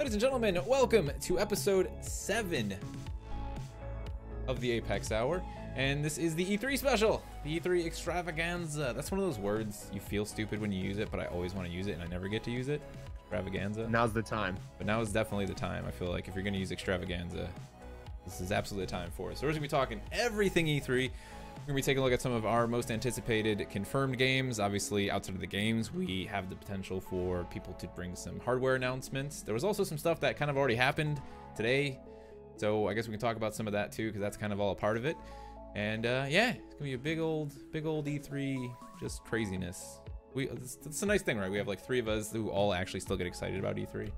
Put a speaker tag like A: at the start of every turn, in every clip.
A: Ladies and gentlemen, welcome to episode 7 of the Apex Hour. And this is the E3 special, the E3 extravaganza. That's one of those words you feel stupid when you use it, but I always want to use it and I never get to use it. Extravaganza.
B: Now's the time.
A: But now is definitely the time. I feel like if you're going to use extravaganza, this is absolutely the time for it. So we're going to be talking everything E3. We're going to be taking a look at some of our most anticipated confirmed games. Obviously, outside of the games, we have the potential for people to bring some hardware announcements. There was also some stuff that kind of already happened today. So I guess we can talk about some of that too, because that's kind of all a part of it. And uh, yeah, it's gonna be a big old, big old E3, just craziness. We, it's, a nice thing, right? We have like three of us who all actually still get excited about E3. I feel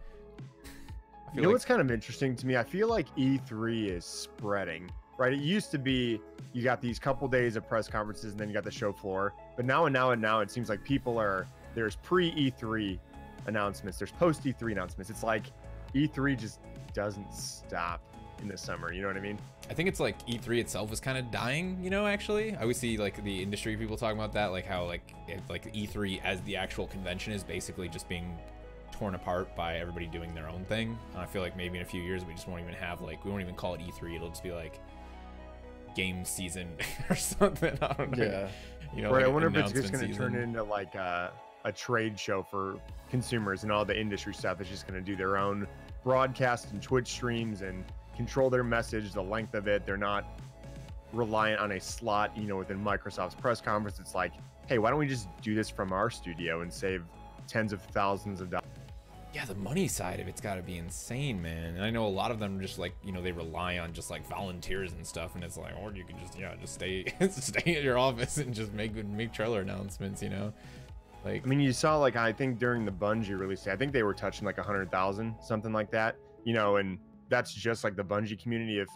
B: You know
A: like
B: what's kind of interesting to me? I feel like E3 is spreading, right? It used to be you got these couple days of press conferences and then you got the show floor. But now and now and now it seems like people are there's pre E3 announcements, there's post E3 announcements. It's like E3 just doesn't stop in the summer. You know what I mean?
A: I think it's like E3 itself is kind of dying, you know, actually. I always see like the industry people talking about that, like how like it, like E3 as the actual convention is basically just being torn apart by everybody doing their own thing. And I feel like maybe in a few years we just won't even have like we won't even call it E3. It'll just be like game season or something. I don't know. You know,
B: right.
A: like
B: I wonder if it's just going to turn into like a, a trade show for consumers and all the industry stuff is just going to do their own broadcast and Twitch streams and control their message, the length of it. They're not reliant on a slot, you know, within Microsoft's press conference. It's like, hey, why don't we just do this from our studio and save tens of thousands of dollars?
A: Yeah, the money side of it's got to be insane, man. And I know a lot of them just like you know they rely on just like volunteers and stuff, and it's like, or you can just yeah, just stay stay at your office and just make make trailer announcements, you know, like
B: I mean, you saw like I think during the Bungie release, I think they were touching like a hundred thousand, something like that. You know, and that's just like the Bungie community. If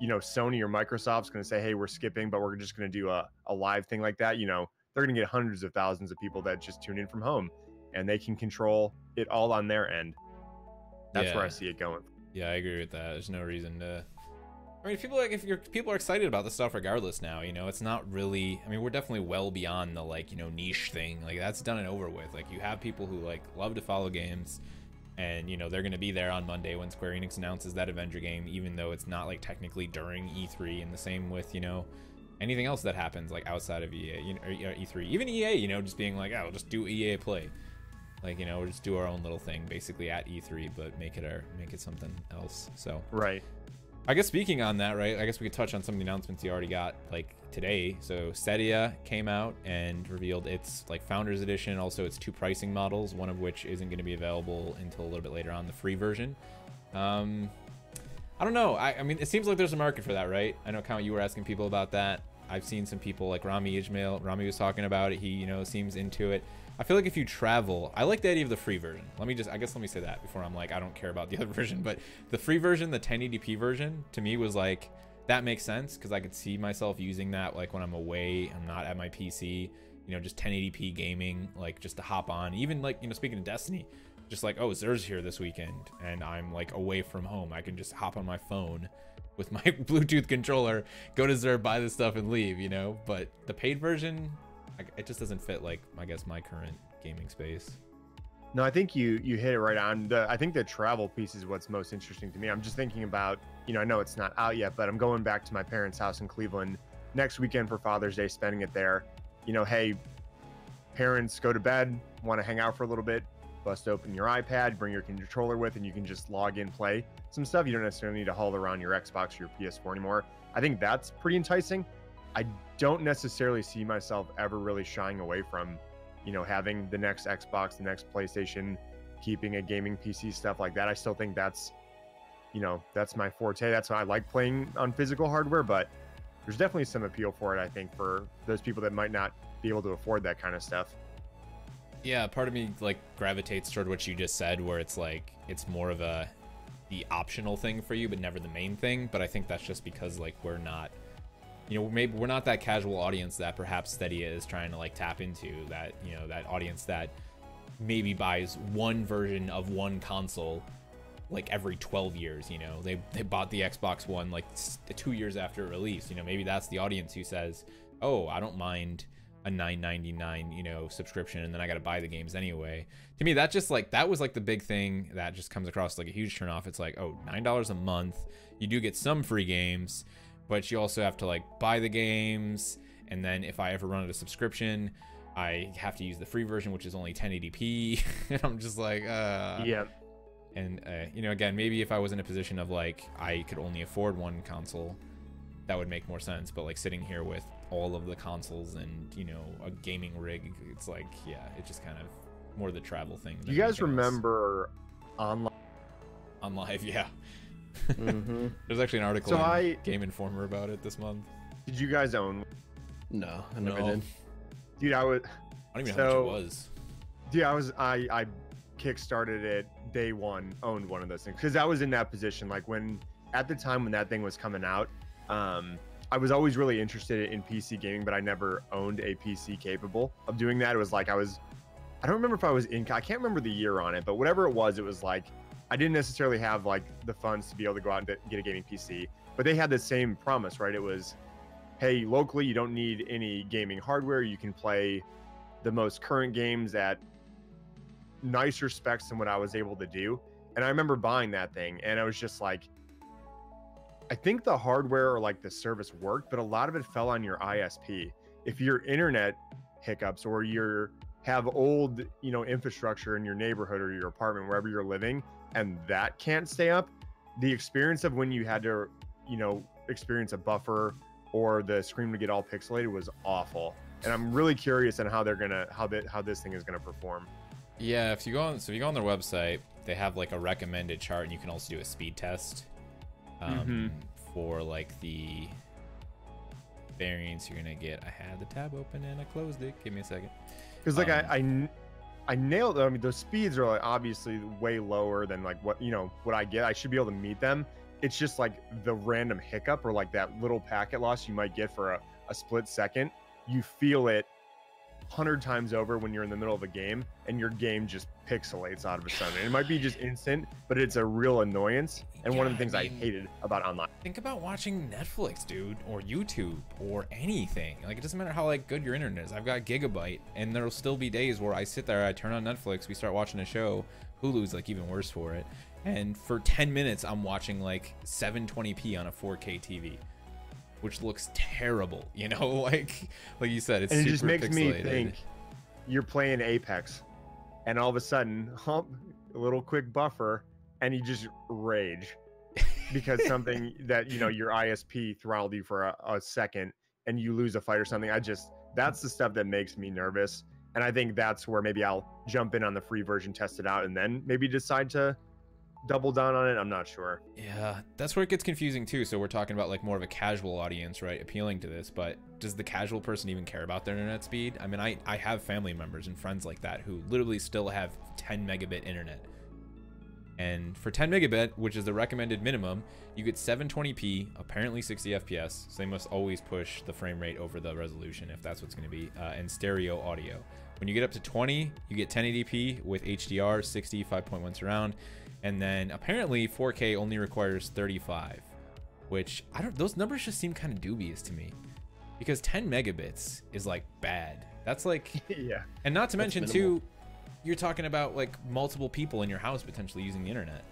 B: you know Sony or Microsoft's going to say, "Hey, we're skipping, but we're just going to do a, a live thing like that," you know, they're going to get hundreds of thousands of people that just tune in from home, and they can control it all on their end. That's where I see it going.
A: yeah, I agree with that. There's no reason to. I mean, people like if you're people are excited about this stuff regardless now. You know, it's not really. I mean, we're definitely well beyond the like you know niche thing. Like that's done and over with. Like you have people who like love to follow games, and you know they're gonna be there on Monday when Square Enix announces that Avenger game, even though it's not like technically during E3. And the same with you know anything else that happens like outside of EA, you know, or, or E3, even EA. You know, just being like, oh, just do EA Play. Like you know, we'll just do our own little thing basically at E3, but make it our make it something else. So
B: Right.
A: I guess speaking on that, right? I guess we could touch on some of the announcements you already got like today. So Stadia came out and revealed its like Founders Edition, also its two pricing models, one of which isn't going to be available until a little bit later on, the free version. Um, I don't know. I, I mean, it seems like there's a market for that, right? I know, Cownt, you were asking people about that. I've seen some people like Rami Ismail. Rami was talking about it. He, you know, seems into it. I feel like if you travel, I like the idea of the free version. Let me just, I guess, let me say that before I'm like, I don't care about the other version. But the free version, the 1080p version, to me was like, that makes sense because I could see myself using that like when I'm away, I'm not at my PC, you know, just 1080p gaming, like just to hop on. Even like, you know, speaking of Destiny, just like, oh, Xur's here this weekend and I'm like away from home. I can just hop on my phone with my Bluetooth controller, go to Zer, buy the stuff and leave, you know? But the paid version, it just doesn't fit like, I guess, my current gaming space.
B: No, I think you you hit it right on. The I think the travel piece is what's most interesting to me. I'm just thinking about, you know, I know it's not out yet, but I'm going back to my parents' house in Cleveland next weekend for Father's Day, spending it there. You know, hey, parents go to bed, want to hang out for a little bit, bust open your iPad, bring your controller with, and you can just log in, play some stuff. You don't necessarily need to haul around your Xbox or your PS4 anymore. I think that's pretty enticing. I don't necessarily see myself ever really shying away from, you know, having the next Xbox, the next PlayStation, keeping a gaming PC, stuff like that. I still think that's, you know, that's my forte. That's why I like playing on physical hardware, but there's definitely some appeal for it, I think, for those people that might not be able to afford that kind of stuff.
A: Yeah, part of me like gravitates toward what you just said, where it's like it's more of a the optional thing for you, but never the main thing. But I think that's just because like we're not, you know, maybe we're not that casual audience that perhaps Stadia is trying to like tap into. That you know, that audience that maybe buys one version of one console like every 12 years you know they they bought the xbox one like s- two years after it released you know maybe that's the audience who says oh i don't mind a 9.99 you know subscription and then I got to buy the games anyway. To me that just like that was like the big thing that just comes across like a huge turnoff. It's like, oh, $9 a month. You do get some free games, but you also have to like buy the games and then if I ever run out of subscription, I have to use the free version which is only 1080p and I'm just like uh
B: yeah.
A: and uh, you know again maybe if i was in a position of like i could only afford one console that would make more sense but like sitting here with all of the consoles and you know a gaming rig it's like yeah it's just kind of more the travel thing than
B: you guys
A: anything else.
B: remember OnLive?
A: on live yeah
C: hmm
A: there's actually an article
B: So
A: in
B: I-
A: game informer about it this month
B: Did you guys own?
C: No, I never
A: No.
C: did.
B: Dude, I would.
A: i don't even know how
B: So-
A: much it was
B: Dude, I was I I kickstarted it day one, owned one of those things because I was in that position. Like when at the time when that thing was coming out, um, I was always really interested in PC gaming, but I never owned a PC capable of doing that. It was like I was, I don't remember if I was in, I can't remember the year on it, but whatever it was, it was like I didn't necessarily have like the funds to be able to go out and get a gaming PC, but they had the same promise, right? It was, hey, locally you don't need any gaming hardware, you can play the most current games at nicer specs than what I was able to do. And I remember buying that thing and I was just like I think the hardware or like the service worked, but a lot of it fell on your ISP. If your internet hiccups or you're have old, you know, infrastructure in your neighborhood or your apartment wherever you're living and that can't stay up, the experience of when you had to, you know, experience a buffer or the screen to get all pixelated was awful. And I'm really curious on how they're gonna how that how this thing is gonna perform.
A: yeah if you go on so if you go on their website they have like a recommended chart and you can also do a speed test um,
B: Mhm.
A: for like the variance you're gonna get. I had the tab open and I closed it. Give me a second.
B: because like
A: Um,
B: I, I n- I nailed them. i mean those speeds are like obviously way lower than like what you know what i get. I should be able to meet them. It's just like the random hiccup or like that little packet loss you might get for a, a split second you feel it 100 times over when you're in the middle of a game and your game just pixelates out of a sudden. It might be just instant but it's a real annoyance and one of the
A: Yeah, I
B: things i, hated about OnLive
A: Think about watching Netflix, dude, or YouTube, or anything. Like it doesn't matter how like good your internet is. I've got gigabyte, and there'll still be days where I sit there, I turn on Netflix, we start watching a show. Hulu's like even worse for it, and for 10 minutes I'm watching like 720p on a 4K TV, which looks terrible. You know, like like you said, it's
B: and it just makes me think you're playing Apex, and all of a sudden, hump, a little quick buffer, and you just rage because something that you know your ISP throttled you for a, a second, and you lose a fight or something. I just that's the stuff that makes me nervous, and I think that's where maybe I'll jump in on the free version, test it out, and then maybe decide to double down on it. I'm not sure.
A: Yeah, that's where it gets confusing too. So we're talking about like more of a casual audience, right? Appealing to this, but does the casual person even care about their internet speed? I mean, I I have family members and friends like that who literally still have 10 megabit internet. And for 10 megabit, which is the recommended minimum, you get 720p, apparently 60 FPS. So they must always push the frame rate over the resolution if that's what's going to be, uh, and stereo audio. When you get up to 20, you get 1080p with HDR, 60, 5.1 surround, and then apparently 4K only requires 35, which I don't. Those numbers just seem kind of dubious to me, because 10 megabits is like bad. That's like
B: yeah.
A: and not to mention
C: minimal.
A: too, you're talking about like multiple people in your house potentially using the internet.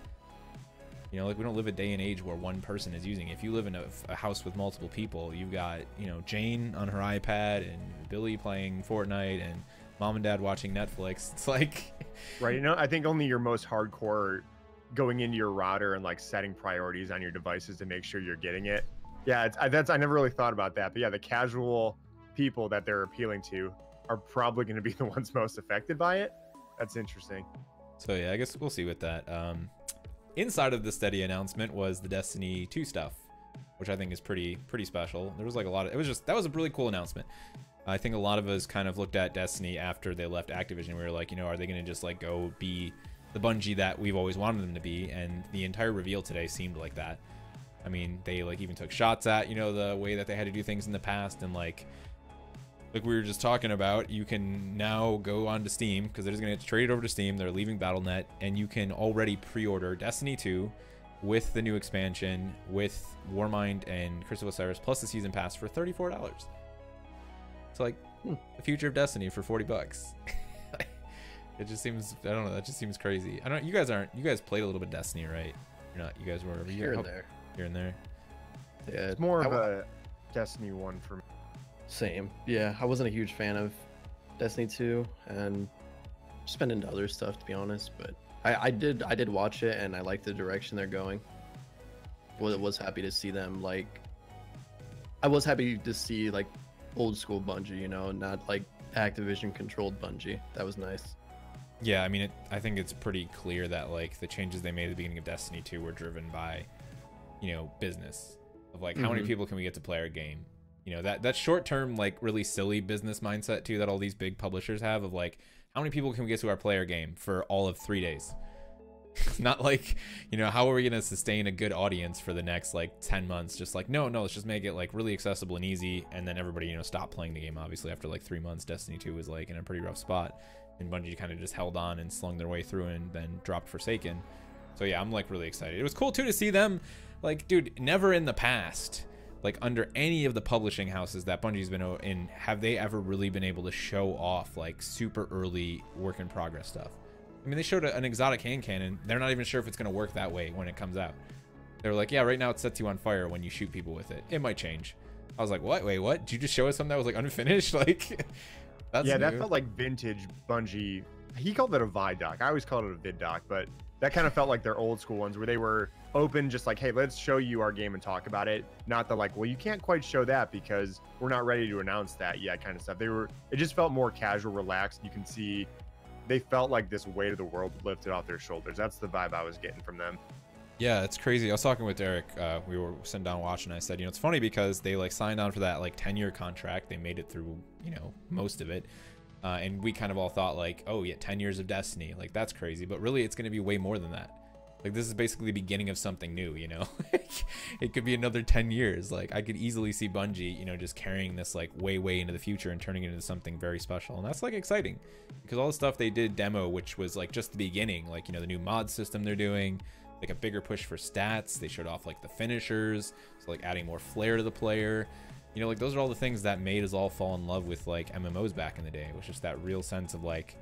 A: You know, like we don't live a day and age where one person is using. it. If you live in a, a house with multiple people, you've got you know Jane on her iPad and Billy playing Fortnite and mom and dad watching Netflix. It's like,
B: Right. You know, I think only your most hardcore going into your router and like setting priorities on your devices to make sure you're getting it. Yeah, I, that's I never really thought about that, but yeah, the casual people that they're appealing to are probably going to be the ones most affected by it. That's interesting.
A: so yeah, I guess we'll see with that. Um, inside of the Stadia announcement was the Destiny 2 stuff, which I think is pretty pretty special. There was like a lot of it was just that was a really cool announcement. I think a lot of us kind of looked at Destiny after they left Activision. We were like, you know, are they going to just like go be the Bungie that we've always wanted them to be? And the entire reveal today seemed like that. I mean, they like even took shots at you know the way that they had to do things in the past, and like like we were just talking about, you can now go onto Steam because they're just gonna trade it over to Steam. They're leaving BattleNet, and you can already pre-order Destiny 2 with the new expansion, with Warmind and Curse of Osiris, plus the season pass for thirty-four dollars. It's like, hmm. the future of Destiny for 40 bucks. it just seems I don't know. That just seems crazy. I don't. You guys aren't. You guys played a little bit Destiny, right? You're not. You guys were
C: Here and there.
A: Here and there.
C: Yeah,
B: It's more
C: I
B: of
C: wa-
B: a Destiny one for me.
C: Same. Yeah, I wasn't a huge fan of Destiny 2 and just been into other stuff to be honest, but I, I did I did watch it and I like the direction they're going. Was was happy to see them like I was happy to see like old school Bungie, you know, not like Activision controlled Bungie. That was nice.
A: Yeah, I mean, it, I think it's pretty clear that like the changes they made at the beginning of Destiny 2 were driven by, you know, business of like how many
C: Mhm.
A: people can we get to play our game. You know that that short term like really silly business mindset too that all these big publishers have of like how many people can we get to our player game for all of three days. Not like you know how are we gonna sustain a good audience for the next like ten months? Just like no, no, let's just make it like really accessible and easy, and then everybody you know stop playing the game. Obviously, after like three months, Destiny 2 was like in a pretty rough spot and Bungie kind of just held on and slung their way through and then dropped Forsaken. So yeah, I'm like really excited. It was cool too to see them, like, dude, never in the past, like under any of the publishing houses that Bungie's been in, have they ever really been able to show off like super early work in progress stuff. I mean, they showed a- an exotic hand cannon. They're not even sure if it's gonna work that way when it comes out. They're like, yeah, right now it sets you on fire when you shoot people with it. It might change. I was like, what? Wait, what? Did you just show us something that was like unfinished? Like, that's
B: yeah, that felt like vintage Bungie. He called it a Vidoc. I always called it a vid doc, but that kind of felt like their old school ones where they were open, just like, hey, let's show you our game and talk about it. Not the like, well, you can't quite show that because we're not ready to announce that yet, kind of stuff. They were. It just felt more casual, relaxed. You can see. They felt like this weight of the world lifted off their shoulders. That's the vibe I was getting from them.
A: Yeah, it's crazy. I was talking with Derek. Uh, we were sitting down watching. I said, you know, it's funny because they like signed on for that like 10 year contract. They made it through, you know, most of it. Uh, and we kind of all thought like, oh yeah, 10 years of Destiny. Like that's crazy. But really, it's going to be way more than that. Like this is basically the beginning of something new. You know, it could be another 10 years. Like I could easily see Bungie, you know, just carrying this like way, way into the future and turning it into something very special. And that's like exciting because all the stuff they did demo, which was like just the beginning, like you know the new mod system they're doing like a bigger push for stats. They showed off like the finishers, so like adding more flair to the player. You know, like those are all the things that made us all fall in love with like MMOs back in the day. It was just that real sense of like,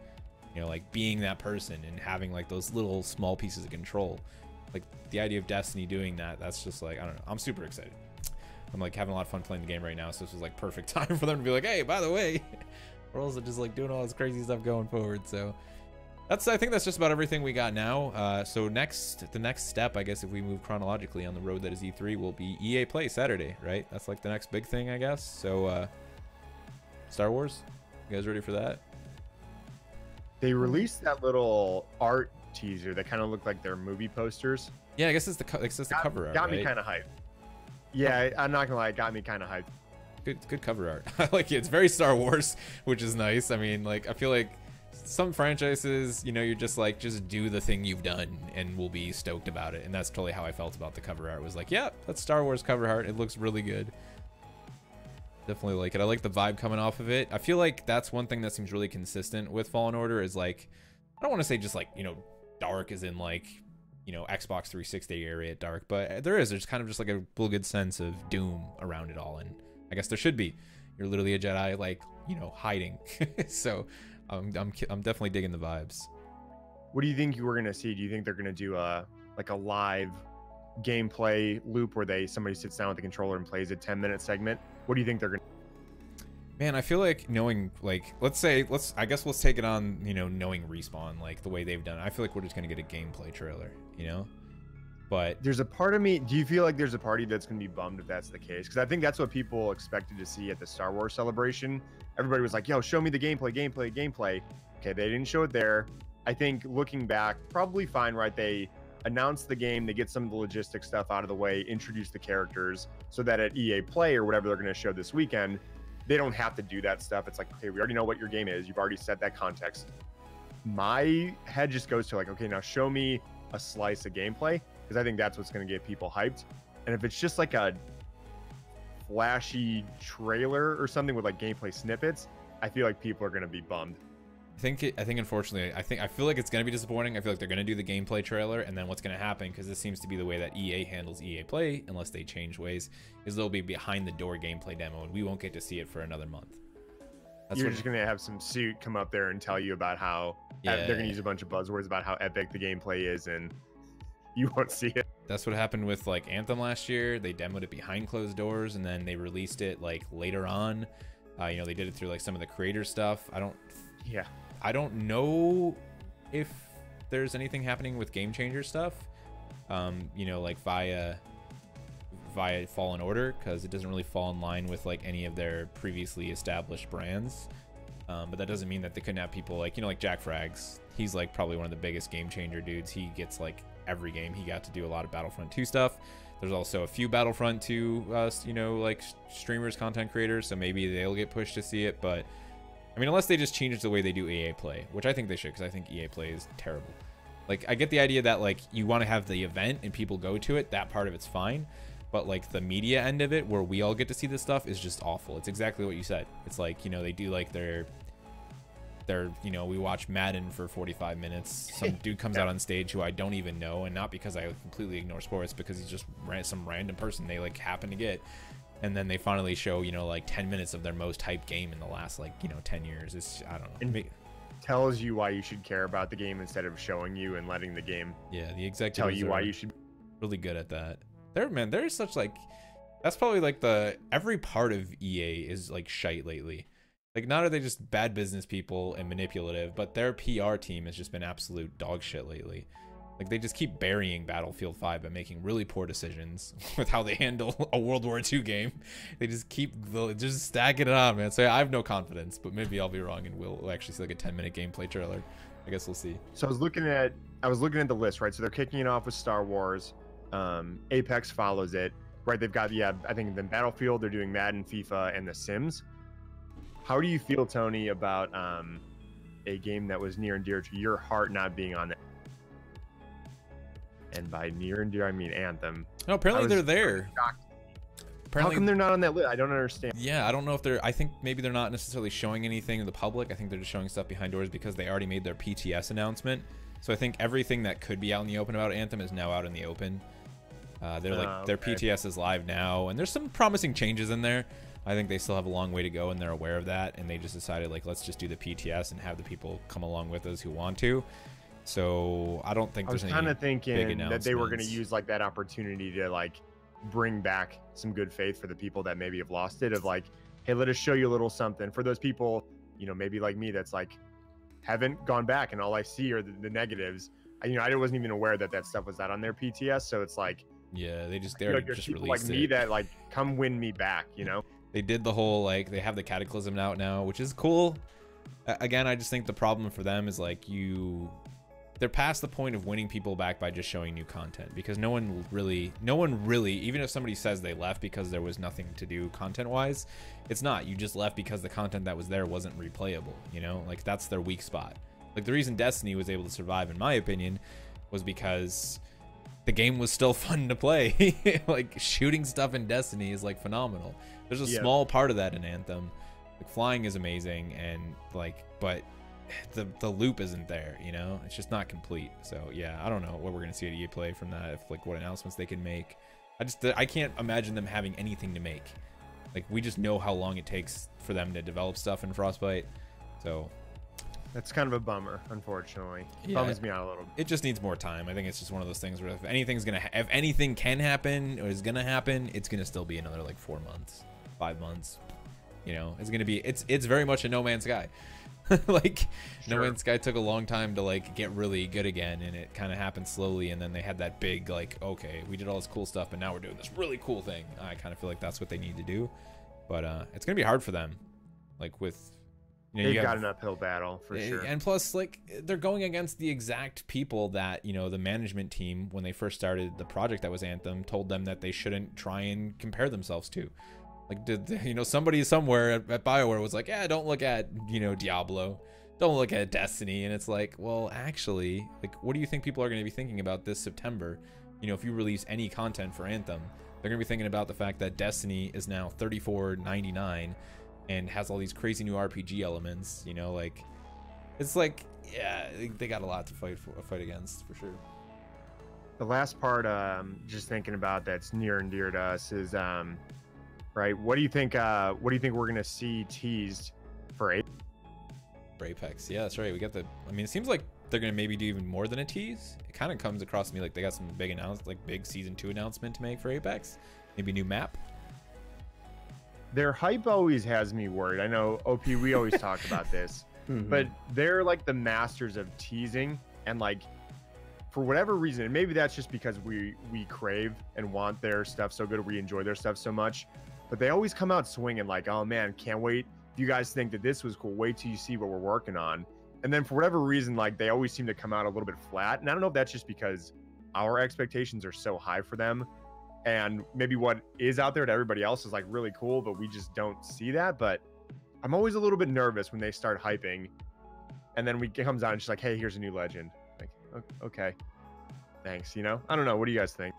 A: you know, like being that person and having like those little small pieces of control. Like the idea of Destiny doing that, that's just like I don't know. I'm super excited. I'm like having a lot of fun playing the game right now, so this was like perfect time for them to be like, hey, by the way, we're also just like doing all this crazy stuff going forward. So that's I think that's just about everything we got now. Uh, so next, the next step, I guess, if we move chronologically on the road that is E3, will be EA Play Saturday, right? That's like the next big thing, I guess. So, uh, Star Wars, you guys ready for that?
B: They released that little art teaser that kind of looked like their movie posters.
A: Yeah, I guess it's the it's just the
B: got,
A: cover art,
B: got me
A: right?
B: kind of hyped. Yeah, I'm not gonna lie, it got me kind of hyped.
A: good good cover art. I like it. It's very Star Wars, which is nice. I mean, like I feel like some franchises, you know, you're just like just do the thing you've done and we'll be stoked about it. And that's totally how I felt about the cover art. Was like, yeah, that's Star Wars cover art. It looks really good. Definitely like it. I like the vibe coming off of it. I feel like that's one thing that seems really consistent with Fallen Order is like I don't want to say just like, you know, dark is in like you know Xbox 360 area dark, but there is. There's kind of just like a real good sense of doom around it all, and I guess there should be. You're literally a Jedi, like you know, hiding. so I'm I'm I'm definitely digging the vibes.
B: What do you think you were gonna see? Do you think they're gonna do a like a live gameplay loop where they somebody sits down with the controller and plays a 10 minute segment? What do you think they're gonna?
A: Man, I feel like knowing like let's say let's I guess let's take it on you know knowing respawn like the way they've done. it. I feel like we're just gonna get a gameplay trailer, you know. But
B: There's a part of me. Do you feel like there's a party that's gonna be bummed if that's the case? Because I think that's what people expected to see at the Star Wars celebration. Everybody was like, "Yo, show me the gameplay, gameplay, gameplay." Okay, they didn't show it there. I think looking back, probably fine, right? They announce the game, they get some of the logistic stuff out of the way, introduce the characters, so that at EA Play or whatever they're going to show this weekend, they don't have to do that stuff. It's like, okay, we already know what your game is. You've already set that context. My head just goes to like, okay, now show me a slice of gameplay because I think that's what's going to get people hyped. And if it's just like a flashy trailer or something with like gameplay snippets, I feel like people are going to be bummed.
A: I think it, I think unfortunately I think I feel like it's gonna be disappointing. I feel like they're gonna do the gameplay trailer, and then what's gonna happen because this seems to be the way that EA handles EA Play, unless they change ways, is there'll be behind the door gameplay demo, and we won't get to see it for another month. That's
B: you're just gonna have some suit come up there and tell you about how uh,
A: Yeah.
B: they're gonna use a bunch of buzzwords about how epic the gameplay is, and you won't see it.
A: That's what happened with like Anthem last year. They demoed it behind closed doors and then they released it like later on. Uh, you know, they did it through like some of the creator stuff. I don't
B: Yeah.
A: I don't know if there's anything happening with game changer stuff. Um, you know, like via via Fallen Order because it doesn't really fall in line with like any of their previously established brands. Um, but that doesn't mean that they couldn't have people like you know like Jack Frags. He's like probably one of the biggest game changer dudes. He gets like every game. He got to do a lot of Battlefront 2 stuff. There's also a few Battlefront 2, uh, you know, like streamers, content creators. So maybe they'll get pushed to see it. But I mean, unless they just change the way they do EA Play, which I think they should, because I think EA Play is terrible. Like, I get the idea that like you want to have the event and people go to it. That part of it's fine, but like the media end of it, where we all get to see this stuff, is just awful. It's exactly what you said. It's like you know they do like their you know we watch Madden for 45 minutes. Some dude comes out on stage who I don't even know, and not because I completely ignore sports, because he's just ran- some random person they like happen to get. And then they finally show you know like 10 minutes of their most hyped game in the last like you know 10 years. It's i don't know.
B: And- Tells you why you should care about the game instead of showing you and letting the game
A: yeah the executives
B: tell you why you should.
A: really good at that. They're man they're such like that's probably like the every part of ea is like shite lately like not are they just bad business people and manipulative but their pr team has just been absolute dog shit lately like they just keep burying battlefield 5 by making really poor decisions with how they handle a world war ii game they just keep the- just stacking it on man so i have no confidence but maybe i'll be wrong and we'll actually see like a 10 minute gameplay trailer i guess we'll see
B: So I was looking at I was looking at the list, right? So they're kicking it off with Star Wars. Um, Apex follows it, right? They've got yeah, I think then Battlefield. They're doing Madden, FIFA, and The Sims. How do you feel, Tony, about um, a game that was near and dear to your heart not being on it? And by near and dear, I mean Anthem.
A: no apparently they're there
B: shocked.
A: apparently
B: How come they're not on that list? I don't understand.
A: Yeah, I don't know if they're. I think maybe they're not necessarily showing anything to the public. I think they're just showing stuff behind doors because they already made their PTS announcement. So I think everything that could be out in the open about Anthem is now out in the open. Uh, they're like
B: Ah,
A: their
B: okay.
A: PTS is live now, and there's some promising changes in there. I think they still have a long way to go, and they're aware of that. And they just decided like let's just do the PTS and have the people come along with us who want to. So I don't think
B: I was
A: there's
B: kind of thinking that they were going to use like that opportunity to like bring back some good faith for the people that maybe have lost it. Of like, hey, let us show you a little something for those people, you know, maybe like me that's like haven't gone back and all I see are the, the negatives. I, you know, I wasn't even aware that that stuff was out on their PTS. So it's like,
A: Yeah, they just
B: I
A: they
B: feel
A: already
B: like
A: just
B: people
A: released
B: like me that like come win me back. You know,
A: they did the whole like they have the cataclysm out now which is cool again i just think the problem for them is like you they're past the point of winning people back by just showing new content because no one really no one really even if somebody says they left because there was nothing to do content wise it's not you just left because the content that was there wasn't replayable you know like that's their weak spot like the reason destiny was able to survive in my opinion was because the game was still fun to play. like shooting stuff in Destiny is like phenomenal. There's a
B: Yeah.
A: small part of that in Anthem. Like flying is amazing and like but the the loop isn't there, you know? It's just not complete. So yeah, I don't know what we're gonna see at EA Play from that, if like what announcements they can make. I just I can't imagine them having anything to make. Like we just know how long it takes for them to develop stuff in Frostbite. So
B: that's kind of a bummer, unfortunately.
A: Yeah.
B: Bums me out a little.
A: it just needs more time. I think it's just one of those things where if anything's gonna, ha- if anything can happen or is gonna happen, it's gonna still be another like four months, five months. You know, it's gonna be, it's it's very much a No Man's Sky. like No Man's Sky took a long time to like get really good again, and it kind of happened slowly. And then they had that big like, okay, we did all this cool stuff, but now we're doing this really cool thing. I kind of feel like that's what they need to do, but uh it's gonna be hard for them, like with. You know,
B: They've
A: you have-
B: got an uphill battle for
A: Eh,
B: sure.
A: And plus, like, they're going against the exact people that, you know, the management team, when they first started the project that was Anthem, told them that they shouldn't try and compare themselves to. Like, did, you know, somebody somewhere at, at BioWare was like, yeah, don't look at, you know, Diablo. Don't look at Destiny. And it's like, well, actually, like, what do you think people are going to be thinking about this September? You know, if you release any content for Anthem, they're going to be thinking about the fact that Destiny is now $34.99 and has all these crazy new RPG elements, you know, like it's like yeah, they- they got a lot to fight for, fight against for sure.
B: the last part um just thinking about that's near and dear to us is um right what do you think uh what do you think we're gonna see teased for eight.
A: For Apex, yeah, that's right. We got the. I mean, it seems like they're gonna maybe do even more than a tease. It kind of comes across to me like they got some big announce, like big season two announcement to make for Apex. Maybe new map.
B: Their hype always has me worried. I know OP. We always talk about this,
C: Mhm.
B: but they're like the masters of teasing and like for whatever reason, and maybe that's just because we we crave and want their stuff so good, we enjoy their stuff so much. But they always come out swinging like, "Oh man, can't wait! If you guys think that this was cool, wait till you see what we're working on." And then for whatever reason, like they always seem to come out a little bit flat. And I don't know if that's just because our expectations are so high for them, and maybe what is out there to everybody else is like really cool, but we just don't see that. But I'm always a little bit nervous when they start hyping, and then we comes out and she's like, "Hey, here's a new legend." Like, okay, thanks. You know, I don't know. What do you guys think?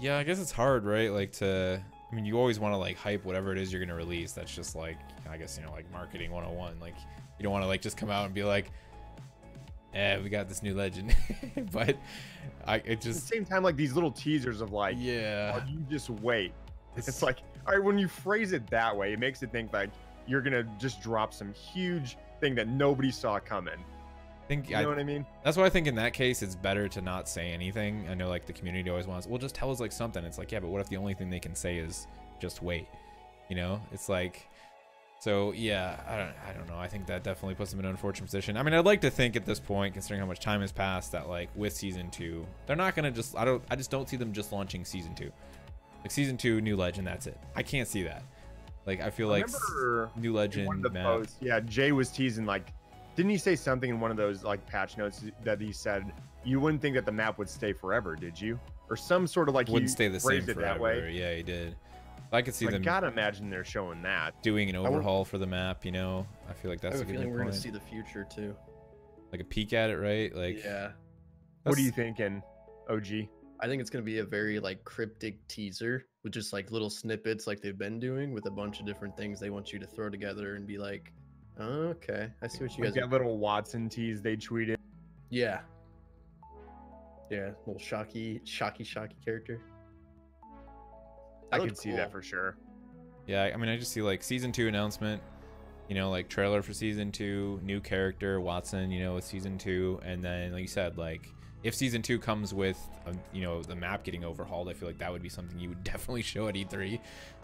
A: Yeah, I guess it's hard, right? Like to. I mean, you always want to like hype whatever it is you're gonna release. That's just like, I guess you know, like marketing 101. Like you don't want to like just come out and be like, "Eh, we got this new legend," but I it
B: At the
A: just
B: same time, like these little teasers of like,
A: yeah.
B: "Oh, you just wait. It's like, all right, when you phrase it that way, it makes it think like you're gonna just drop some huge thing that nobody saw coming.
A: I think
B: You
A: I,
B: know what I mean?
A: That's why I think in that case it's better to not say anything. I know like the community always wants, well, just tell us like something. It's like, yeah, but what if the only thing they can say is just wait? You know, it's like, so yeah, I don't, I don't know. I think that definitely puts them in an unfortunate position. I mean, I'd like to think at this point, considering how much time has passed, that like with season two, they're not gonna just, I don't, I just don't see them just launching season two, like season two, new legend, that's it. I can't see that. Like I feel like
B: Remember
A: new legend
B: one of the
A: map.
B: posts, yeah, Jay was teasing like, didn't he say something in one of those like patch notes that he said you wouldn't think that the map would stay forever, did you? Or some sort of like
A: wouldn't
B: he
A: stay the same forever.
B: that way.
A: Yeah, he did. I could see
B: I
A: them
B: gotta imagine they're showing that.
A: doing an
B: won't-
A: overhaul for the map. You know, I feel like
C: I
A: that's
C: have
A: a
C: a
A: good
C: feeling we're gonna
A: point.
C: see the future too.
A: like a peek at it, right? Like,
C: yeah,
B: What are you thinking, OG?
C: I think it's gonna be a very like cryptic teaser with just like little snippets like they've been doing with a bunch of different things they want you to throw together and be like, okay, I see what you
B: Like
C: guys.
B: that
C: Are...
B: little Wattson tease they tweeted.
C: Yeah, yeah, little shocky, shocky, shocky character.
B: I
C: That
B: could
C: looked
B: see that for sure.
A: Yeah, I mean, I just see like season two announcement, you know, like trailer for season two, new character Wattson, you know, with season two, and then like you said, like if season two comes with, um, you know, the map getting overhauled, I feel like that would be something you would definitely show at E3.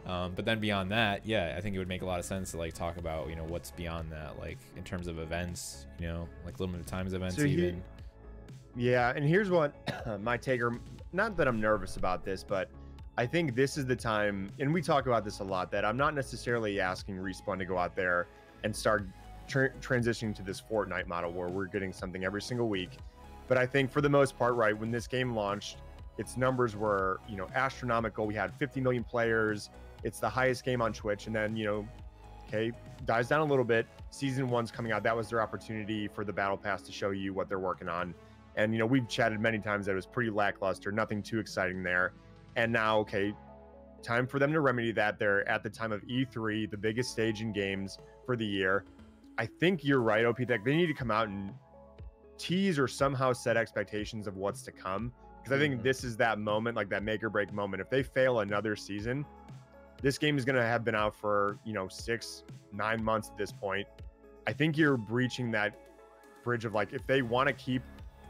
A: Um, but then beyond that, yeah, I think it would make a lot of sense to like talk about, you know, what's beyond that, like in terms of events, you know, like limited times events,
B: So
A: even.
B: Yeah, and here's what my taker. Not that I'm nervous about this, but I think this is the time, and we talk about this a lot. That I'm not necessarily asking Respawn to go out there and start tr- transitioning to this Fortnite model where we're getting something every single week. But I think for the most part, right, when this game launched, its numbers were you know astronomical. We had 50 million players. It's the highest game on Twitch, and then you know, okay, dies down a little bit. Season one's coming out. That was their opportunity for the battle pass to show you what they're working on. And you know, we've chatted many times that it was pretty lackluster, nothing too exciting there. And now, okay, time for them to remedy that. They're at the time of E3, the biggest stage in games for the year. I think you're right, OP Tech. They need to come out and tease or somehow set expectations of what's to come. Because I think
C: Mhm.
B: this is that moment, like that make or break moment. If they fail another season, this game is going to have been out for, you know, six, nine months at this point. I think you're breaching that bridge of like, if they want to keep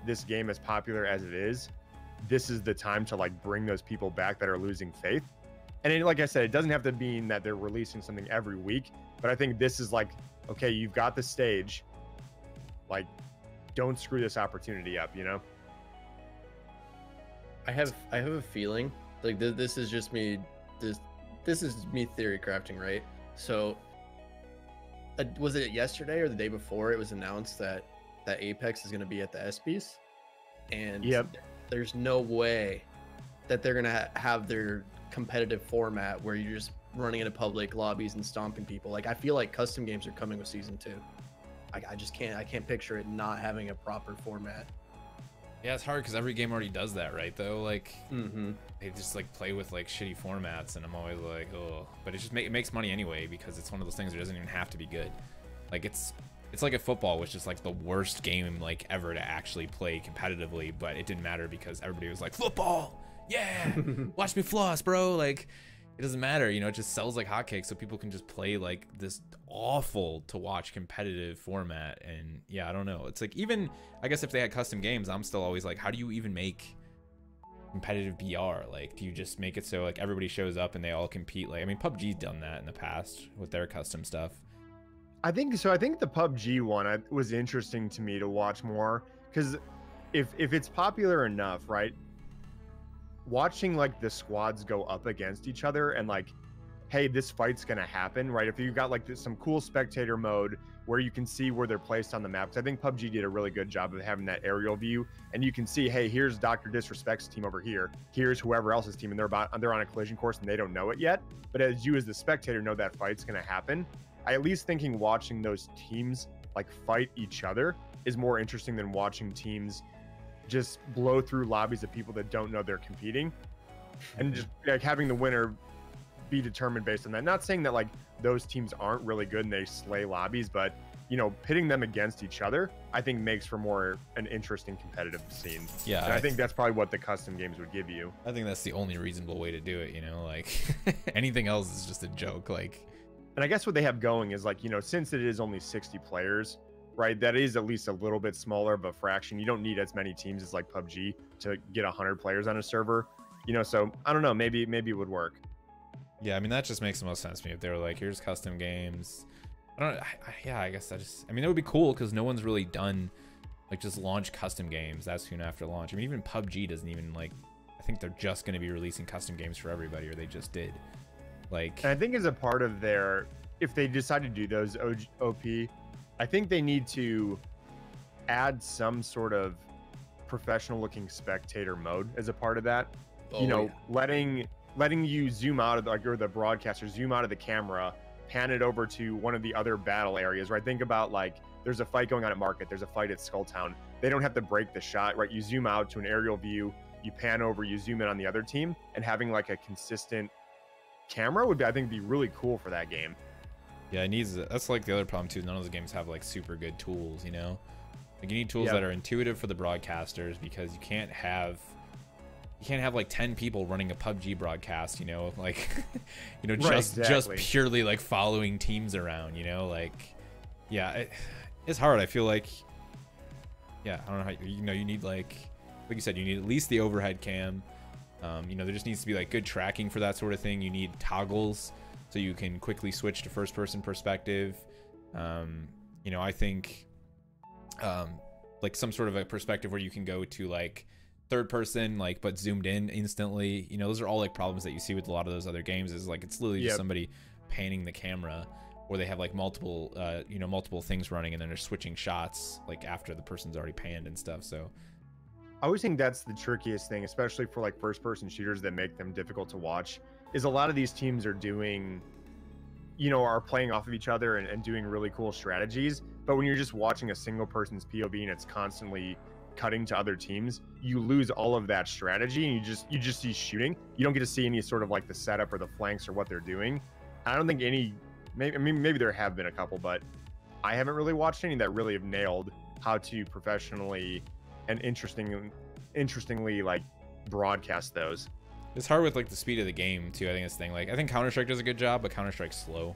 B: this game as popular as it is, this is the time to like bring those people back that are losing faith. And it, like I said, it doesn't have to mean that they're releasing something every week, but I think this is like, okay, you've got the stage. Like, don't screw this opportunity up, you know?
C: I have I have a feeling like th- this is just me this this is me theory crafting right? So uh, was it yesterday or the day before it was announced that that Apex is going to be at the ESPYS and
B: Yep.
C: there's no way that they're going to ha- have their competitive format where you're just running into public lobbies and stomping people. Like I feel like custom games are coming with season 2 I, I just can't I can't picture it not having a proper format
A: Yeah, it's hard because every game already does that, right? Though, like
C: mm-hmm.
A: they just like play with like shitty formats, and I'm always like, oh, but it just make, it makes money anyway because it's one of those things that doesn't even have to be good. Like it's it's like a football which is like the worst game like ever to actually play competitively, but it didn't matter because everybody was like football, yeah, watch me floss, bro. Like it doesn't matter. You know, it just sells like hotcakes, so people can just play like this awful to watch competitive format. And yeah, I don't know. It's like even I guess if they had custom games, I'm still always like, how do you even make competitive BR? Like, do you just make it so like everybody shows up and they all compete? Like, I mean, PUBG's done that in the past with their custom stuff.
B: I think so. I think the PUBG one was interesting to me to watch more because if if it's popular enough, right? Watching like the squads go up against each other and like, hey, this fight's gonna happen, right? If you got like this, some cool spectator mode where you can see where they're placed on the map, because I think PUBG did a really good job of having that aerial view, and you can see, hey, here's Doctor Disrespect's team over here, here's whoever else's team, and they're about they're on a collision course and they don't know it yet. But as you as the spectator know that fight's gonna happen, I at least thinking watching those teams like fight each other is more interesting than watching teams just blow through lobbies of people that don't know they're competing and just like having the winner be determined based on that. Not saying that like those teams aren't really good and they slay lobbies, but you know, pitting them against each other, I think makes for more an interesting competitive scene.
A: Yeah,
B: and I,
A: I
B: think that's probably what the custom games would give you.
A: I think that's the only reasonable way to do it. You know, like anything else is just a joke. Like,
B: And I guess what they have going is like, you know, since it is only 60 players, right? That is at least a little bit smaller of a fraction. You don't need as many teams as like PUBG to get 100 players on a server. You know, so I don't know, maybe maybe it would work.
A: yeah, I mean that just makes the most sense to me if they were like, here's custom games. I don't. I, I, yeah, I guess I just. I mean, that would be cool because no one's really done like just launch custom games that soon after launch. I mean, even PUBG doesn't even like. I think they're just going to be releasing custom games for everybody, or they just did. Like,
B: And I think as a part of their, if they decide to do those OG, OP, I think they need to add some sort of professional looking spectator mode as a part of that.
C: Oh,
B: you know,
C: yeah.
B: letting letting you zoom out of the, like or the broadcaster zoom out of the camera, pan it over to one of the other battle areas, right? Think about like there's a fight going on at Market, there's a fight at Skulltown. They don't have to break the shot, right? You zoom out to an aerial view, you pan over, you zoom in on the other team, and having like a consistent camera would be, I think, be really cool for that game.
A: Yeah, it needs. That's like the other problem too. None of those games have like super good tools. You know, like you need tools
B: Yeah.
A: that are intuitive for the broadcasters because you can't have. You can't have like ten people running a PUBG broadcast, you know, like, you know,
B: Right,
A: just
B: exactly.
A: just purely like following teams around, you know, like, yeah, it, it's hard. I feel like, yeah, I don't know how you, you know you need like, like you said, you need at least the overhead cam. Um, you know, there just needs to be like good tracking for that sort of thing. You need toggles so you can quickly switch to first person perspective. Um, you know, I think um, like some sort of a perspective where you can go to like third person, like but zoomed in instantly. You know, those are all like problems that you see with a lot of those other games. Is like it's literally just somebody panning the camera, or they have like multiple, uh, you know, multiple things running, and then they're switching shots like after the person's already panned and stuff. So
B: I always think that's the trickiest thing, especially for like first person shooters that make them difficult to watch, is a lot of these teams are doing, you know, are playing off of each other and, and doing really cool strategies. But when you're just watching a single person's POV and it's constantly cutting to other teams, you lose all of that strategy and you just you just see shooting. You don't get to see any sort of like the setup or the flanks or what they're doing. I don't think any maybe I mean maybe there have been a couple, but I haven't really watched any that really have nailed how to professionally and interesting interestingly like broadcast those.
A: It's hard with like the speed of the game too. I think it's thing. Like I think Counter Strike does a good job, but Counter Strike's slow.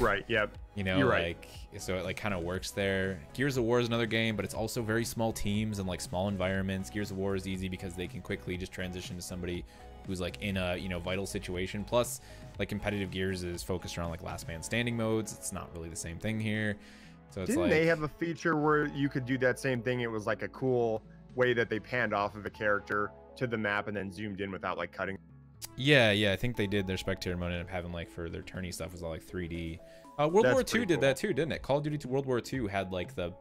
B: Right. Yep.
A: You know,
B: You're right.
A: like so it like kind of works there. Gears of War is another game, but it's also very small teams and like small environments. Gears of War is easy because they can quickly just transition to somebody who's like in a you know vital situation. Plus, like competitive Gears is focused around like last man standing modes. It's not really the same thing here. So it's
B: Didn't
A: like
B: they have a feature where you could do that same thing? It was like a cool way that they panned off of a character to the map and then zoomed in without like cutting.
A: Yeah, yeah, I think they did their spectator mode ended up having like for their tourney stuff was all like 3D. Uh, World
B: That's
A: War II did
B: cool.
A: that too, didn't it? Call of Duty to World War II had like the,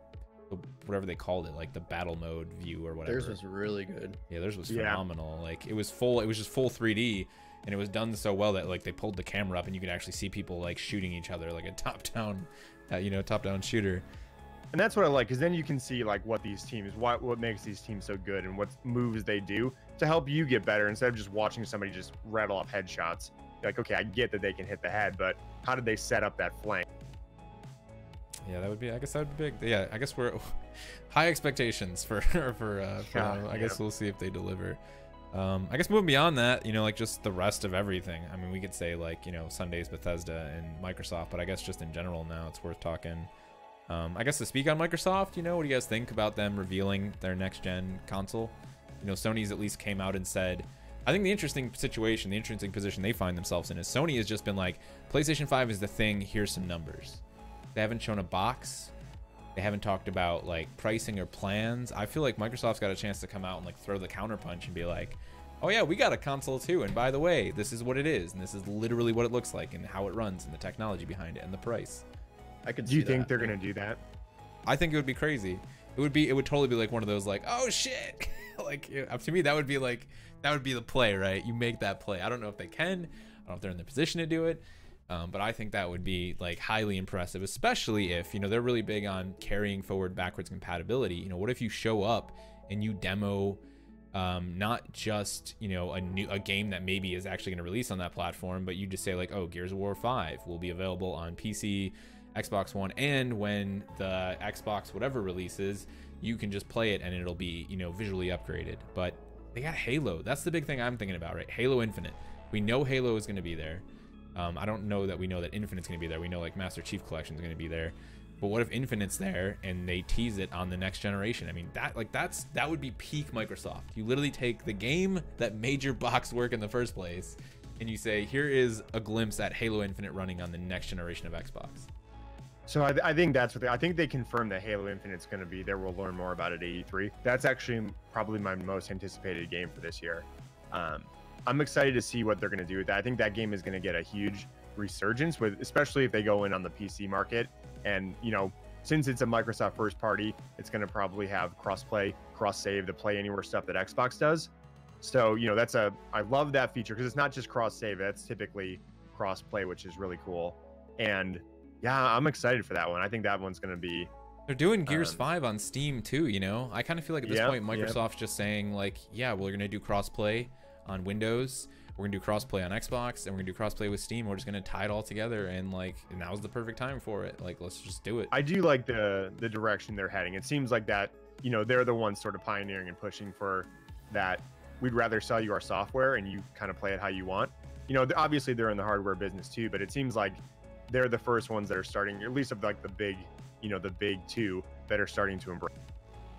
A: the whatever they called it, like the battle mode view or whatever.
C: Theirs was really good.
A: yeah, theirs was
B: Yeah.
A: phenomenal. Like it was full, it was just full 3D, and it was done so well that like they pulled the camera up and you could actually see people like shooting each other like a top-down, uh, you know, top-down shooter.
B: And that's what I like, because then you can see like what these teams, what what makes these teams so good, and what moves they do to help you get better instead of just watching somebody just rattle off headshots. You're like, okay, I get that they can hit the head, but how did they set up that flank?
A: Yeah, that would be. I guess that would be big. Yeah, I guess we're high expectations for for uh, for
B: Yeah.
A: I
B: yeah.
A: guess we'll see if they deliver. Um, I guess moving beyond that, you know, like just the rest of everything. I mean, we could say like you know Sunday's Bethesda and Microsoft, but I guess just in general now it's worth talking. Um, I guess to speak on Microsoft, you know, what do you guys think about them revealing their next gen console? You know, Sony's at least came out and said. I think the interesting situation, the interesting position they find themselves in is Sony has just been like, PlayStation 5 is the thing. Here's some numbers. They haven't shown a box. They haven't talked about like pricing or plans. I feel like Microsoft's got a chance to come out and like throw the counterpunch and be like, "Oh yeah, we got a console too, and by the way, this is what it is, and this is literally what it looks like, and how it runs, and the technology behind it, and the price."
C: I could.
B: Do you think
C: that.
B: they're gonna do that?
A: I think it would be crazy. It would be. It would totally be like one of those like, "Oh shit!" like it- to me, that would be like that would be the play, right? You make that play. I don't know if they can. I don't know if they're in the position to do it. Um, but I think that would be like highly impressive, especially if you know they're really big on carrying forward backwards compatibility. You know, what if you show up and you demo um, not just you know a new a game that maybe is actually going to release on that platform, but you just say like, oh, Gears of War Five will be available on PC, Xbox One, and when the Xbox whatever releases, you can just play it and it'll be you know visually upgraded. But they got Halo. That's the big thing I'm thinking about, right? Halo Infinite. We know Halo is going to be there. Um, I don't know that we know that Infinite's going to be there. We know like Master Chief Collection is going to be there. But what if Infinite's there and they tease it on the next generation? I mean, that like that's that would be peak Microsoft. You literally take the game that made your box work in the first place, and you say, here is a glimpse at Halo Infinite running on the next generation of Xbox.
B: So I, I think that's what they, I think they confirmed that Halo Infinite's going to be there. We'll learn more about it at E3. That's actually probably my most anticipated game for this year. Um, I'm excited to see what they're going to do with that. I think that game is going to get a huge resurgence with, especially if they go in on the PC market. And you know, since it's a Microsoft first party, it's going to probably have cross-play, cross-save, the play anywhere stuff that Xbox does. So you know, that's a I love that feature because it's not just cross-save. That's typically cross-play, which is really cool. And yeah, I'm excited for that one. I think that one's going to be
A: They're doing Gears
B: Um,
A: 5 on Steam too, you know? I kind of feel like at this point. Microsoft's just saying like, yeah, we're going to do crossplay on Windows. We're going to do crossplay on Xbox and we're going to do crossplay with Steam. We're just going to tie it all together and like now's the perfect time for it. Like let's just do it.
B: I do like the the direction they're heading. It seems like that, you know, they're the ones sort of pioneering and pushing for that. We'd rather sell you our software and you kind of play it how you want. You know, obviously they're in the hardware business too, but it seems like they're the first ones that are starting, at least of like the big, you know, the big two that are starting to embrace.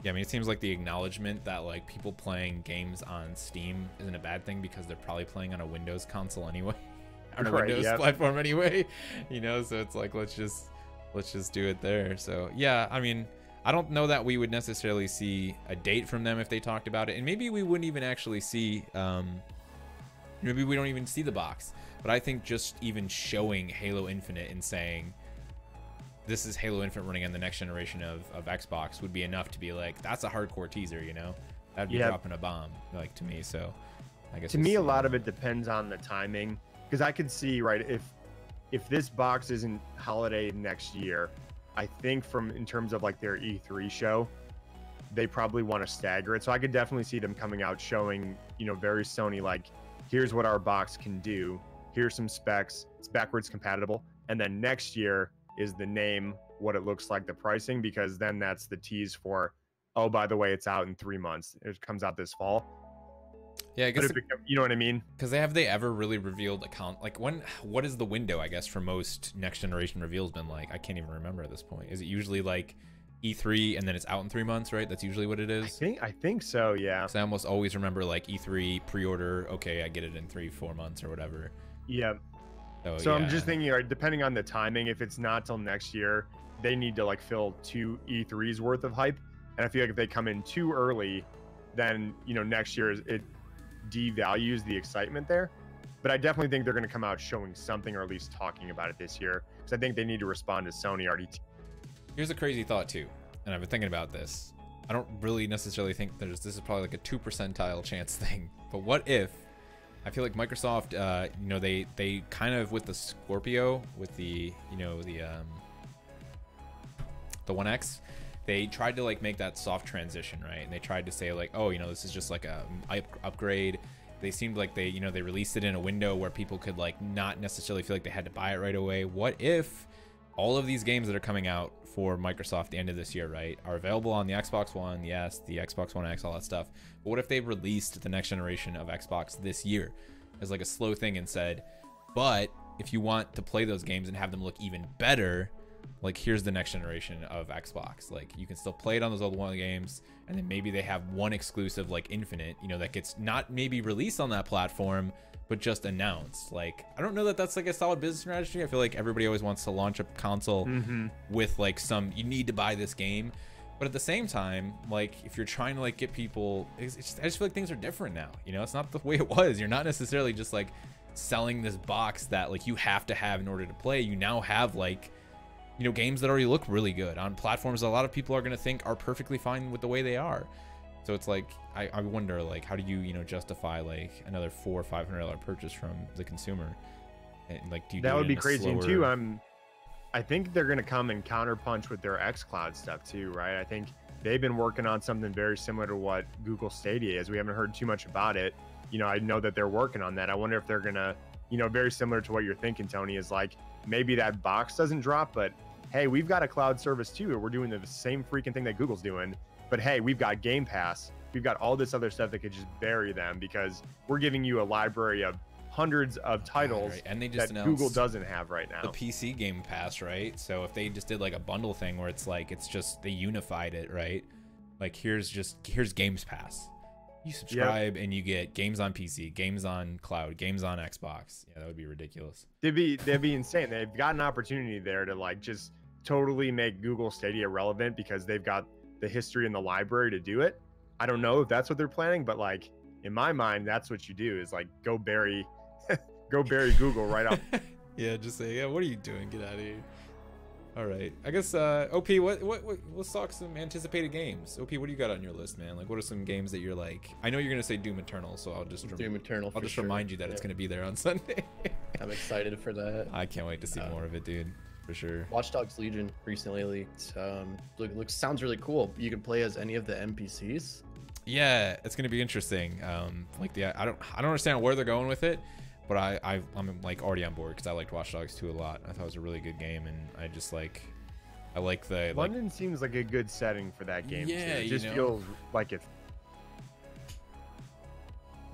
A: Yeah, I mean, it seems like the acknowledgement that like people playing games on Steam isn't a bad thing because they're probably playing on a Windows console anyway, on a
B: Right,
A: Windows
B: yep.
A: platform anyway. You know, so it's like let's just let's just do it there. So yeah, I mean, I don't know that we would necessarily see a date from them if they talked about it, and maybe we wouldn't even actually see. Um, maybe we don't even see the box, but I think just even showing Halo Infinite and saying this is Halo Infinite running on the next generation of, of Xbox would be enough to be like, that's a hardcore teaser, you know? That'd be
B: Yeah.
A: dropping a bomb, like to me. So I guess
B: to me, a lot of it depends on the timing because I could see right if if this box isn't holiday next year, I think from in terms of like their E3 show, they probably want to stagger it. So I could definitely see them coming out showing, you know, very Sony like, here's what our box can do. Here's some specs. It's backwards compatible. And then next year is the name, what it looks like, the pricing, because then that's the tease for, oh, by the way, it's out in three months. It comes out this fall.
A: Yeah, I guess
B: it you know what I mean?
A: because they have they ever really revealed a count like when what is the window I guess for most next generation reveals been like? I can't even remember at this point. Is it usually like E3 and then it's out in three months, right? That's usually what it is.
B: I think I think so. Yeah.
A: I almost always remember like E3 pre-order. Okay, I get it in three, four months or whatever.
B: Yeah.
A: Oh, so,
B: So I'm just thinking, right, depending on the timing, if it's not till next year, they need to like fill two E3s worth of hype. And I feel like if they come in too early, then you know next year is- it devalues the excitement there. But I definitely think they're going to come out showing something or at least talking about it this year because I think they need to respond to Sony already.
A: Here's a crazy thought too, and I've been thinking about this. I don't really necessarily think there's this is probably like a two percentile chance thing, but what if? I feel like Microsoft, uh, you know, they they kind of with the Scorpio, with the you know the um, the One X, they tried to like make that soft transition, right? And they tried to say like, oh, you know, this is just like a up- upgrade. They seemed like they, you know, they released it in a window where people could like not necessarily feel like they had to buy it right away. What if all of these games that are coming out for Microsoft the end of this year, right, are available on the Xbox One, yes, the Xbox One X, all that stuff. But what if they released the next generation of Xbox this year as like a slow thing and said, but if you want to play those games and have them look even better, like here's the next generation of Xbox. Like you can still play it on those old one games, and then maybe they have one exclusive like Infinite, you know, that gets not maybe released on that platform, but just announced. Like I don't know that that's like a solid business strategy. I feel like everybody always wants to launch a console
B: Mm-hmm.
A: with like some you need to buy this game. But at the same time, like if you're trying to like get people, it's, it's just, I just feel like things are different now. You know, it's not the way it was. You're not necessarily just like selling this box that like you have to have in order to play. You now have like you know games that already look really good on platforms that a lot of people are going to think are perfectly fine with the way they are so it's like I, I wonder like how do you you know justify like another four or five hundred dollar purchase from the consumer and like do you
B: that
A: do
B: would be crazy.
A: Slower-
B: two, I'm, I think they're gonna come and counterpunch with their XCloud stuff too, right? I think they've been working on something very similar to what Google Stadia is. We haven't heard too much about it. You know, I know that they're working on that. I wonder if they're gonna, you know, very similar to what you're thinking, Tony, is like maybe that box doesn't drop, but hey, we've got a cloud service too, we're doing the same freaking thing that Google's doing. But hey, we've got Game Pass. We've got all this other stuff that could just bury them because we're giving you a library of hundreds of titles
A: Right, and they just
B: that Google doesn't have right now.
A: the PC Game Pass, right? So if they just did like a bundle thing where it's like it's just they unified it, right? Like here's just here's Games Pass. You subscribe and you get games on PC, games on cloud, games on Xbox. Yeah, that would be ridiculous.
B: They'd be they'd be insane. They've got an opportunity there to like just totally make Google Stadia relevant because they've got the history and the library to do it. I don't know if that's what they're planning, but like in my mind, that's what you do is like go bury go bury Google right off.
A: yeah, just say, yeah, what are you doing? Get out of here. All right. I guess uh OP, what, what what let's talk some anticipated games. OP, what do you got on your list, man? Like what are some games that you're like I know you're gonna say Doom Eternal, so I'll just rem-
C: Doom Eternal.
A: I'll just
C: sure.
A: remind you that it's gonna be there on Sunday.
C: I'm excited for that.
A: I can't wait to see
C: Uh,
A: more of it, dude. For sure.
C: Watch Dogs Legion recently leaked. Um, look, looks sounds really cool. You can play as any of the NPCs.
A: Yeah, it's gonna be interesting. Um, like the I don't I don't understand where they're going with it, but I, I I'm like already on board because I liked Watch Dogs 2 a lot. I thought it was a really good game, and I just like I like the like
B: London seems like a good setting for that game. too.
A: Yeah,
B: it
A: you
B: just
A: know.
B: feels like it.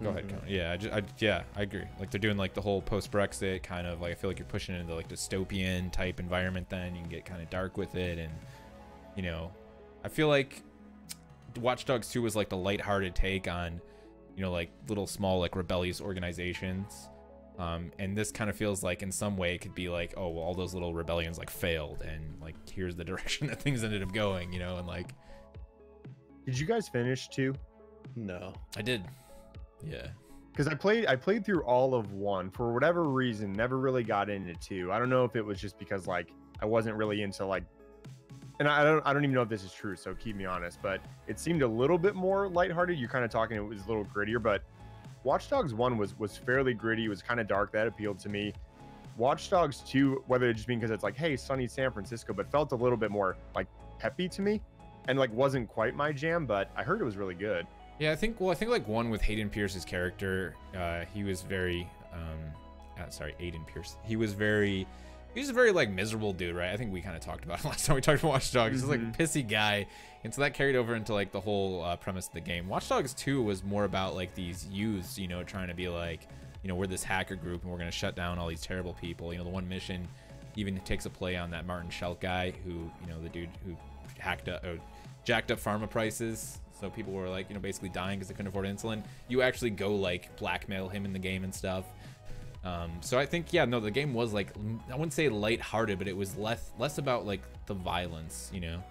A: Go ahead,
C: Mhm.
A: Connor. Yeah, I, ju- I- yeah, I agree. Like they're doing like the whole post-Brexit kind of like I feel like you're pushing into like dystopian type environment. Then you can get kind of dark with it, and you know, I feel like Watch Dogs 2 was like the lighthearted take on, you know, like little small like rebellious organizations. Um, and this kind of feels like in some way it could be like, oh, well, all those little rebellions like failed, and like here's the direction that things ended up going, you know, and like
B: Did you guys finish too?
C: No.
A: I did, yeah.
B: because I played I played through all of one for whatever reason, never really got into two. I don't know if it was just because like I wasn't really into like, and I don't I don't even know if this is true, so keep me honest. But it seemed a little bit more lighthearted. You're kind of talking it was a little grittier, but Watch Dogs one was was fairly gritty. It was kind of dark. That appealed to me. Watch Dogs two, whether it just being because it's like hey sunny San Francisco, but felt a little bit more like peppy to me, and like wasn't quite my jam. But I heard it was really good.
A: Yeah, I think. Well, I think like one with Hayden Pierce's character, uh, he was very, um, uh, sorry, Aiden Pierce. He was very, he was a very like miserable dude, right? I think we kind of talked about it last time we talked about Watch Dogs. He's like
B: Mhm.
A: pissy guy, and so that carried over into like the whole uh, premise of the game. Watch Dogs Two was more about like these youths, you know, trying to be like, you know, we're this hacker group and we're gonna shut down all these terrible people. You know, the one mission even takes a play on that Martin Shkreli guy, who you know, the dude who hacked up, jacked up pharma prices. So people were like, you know, basically dying because they couldn't afford insulin. You actually go like blackmail him in the game and stuff. Um, so I think, yeah, no, the game was like, I wouldn't say lighthearted, but it was less less about like the violence, you know.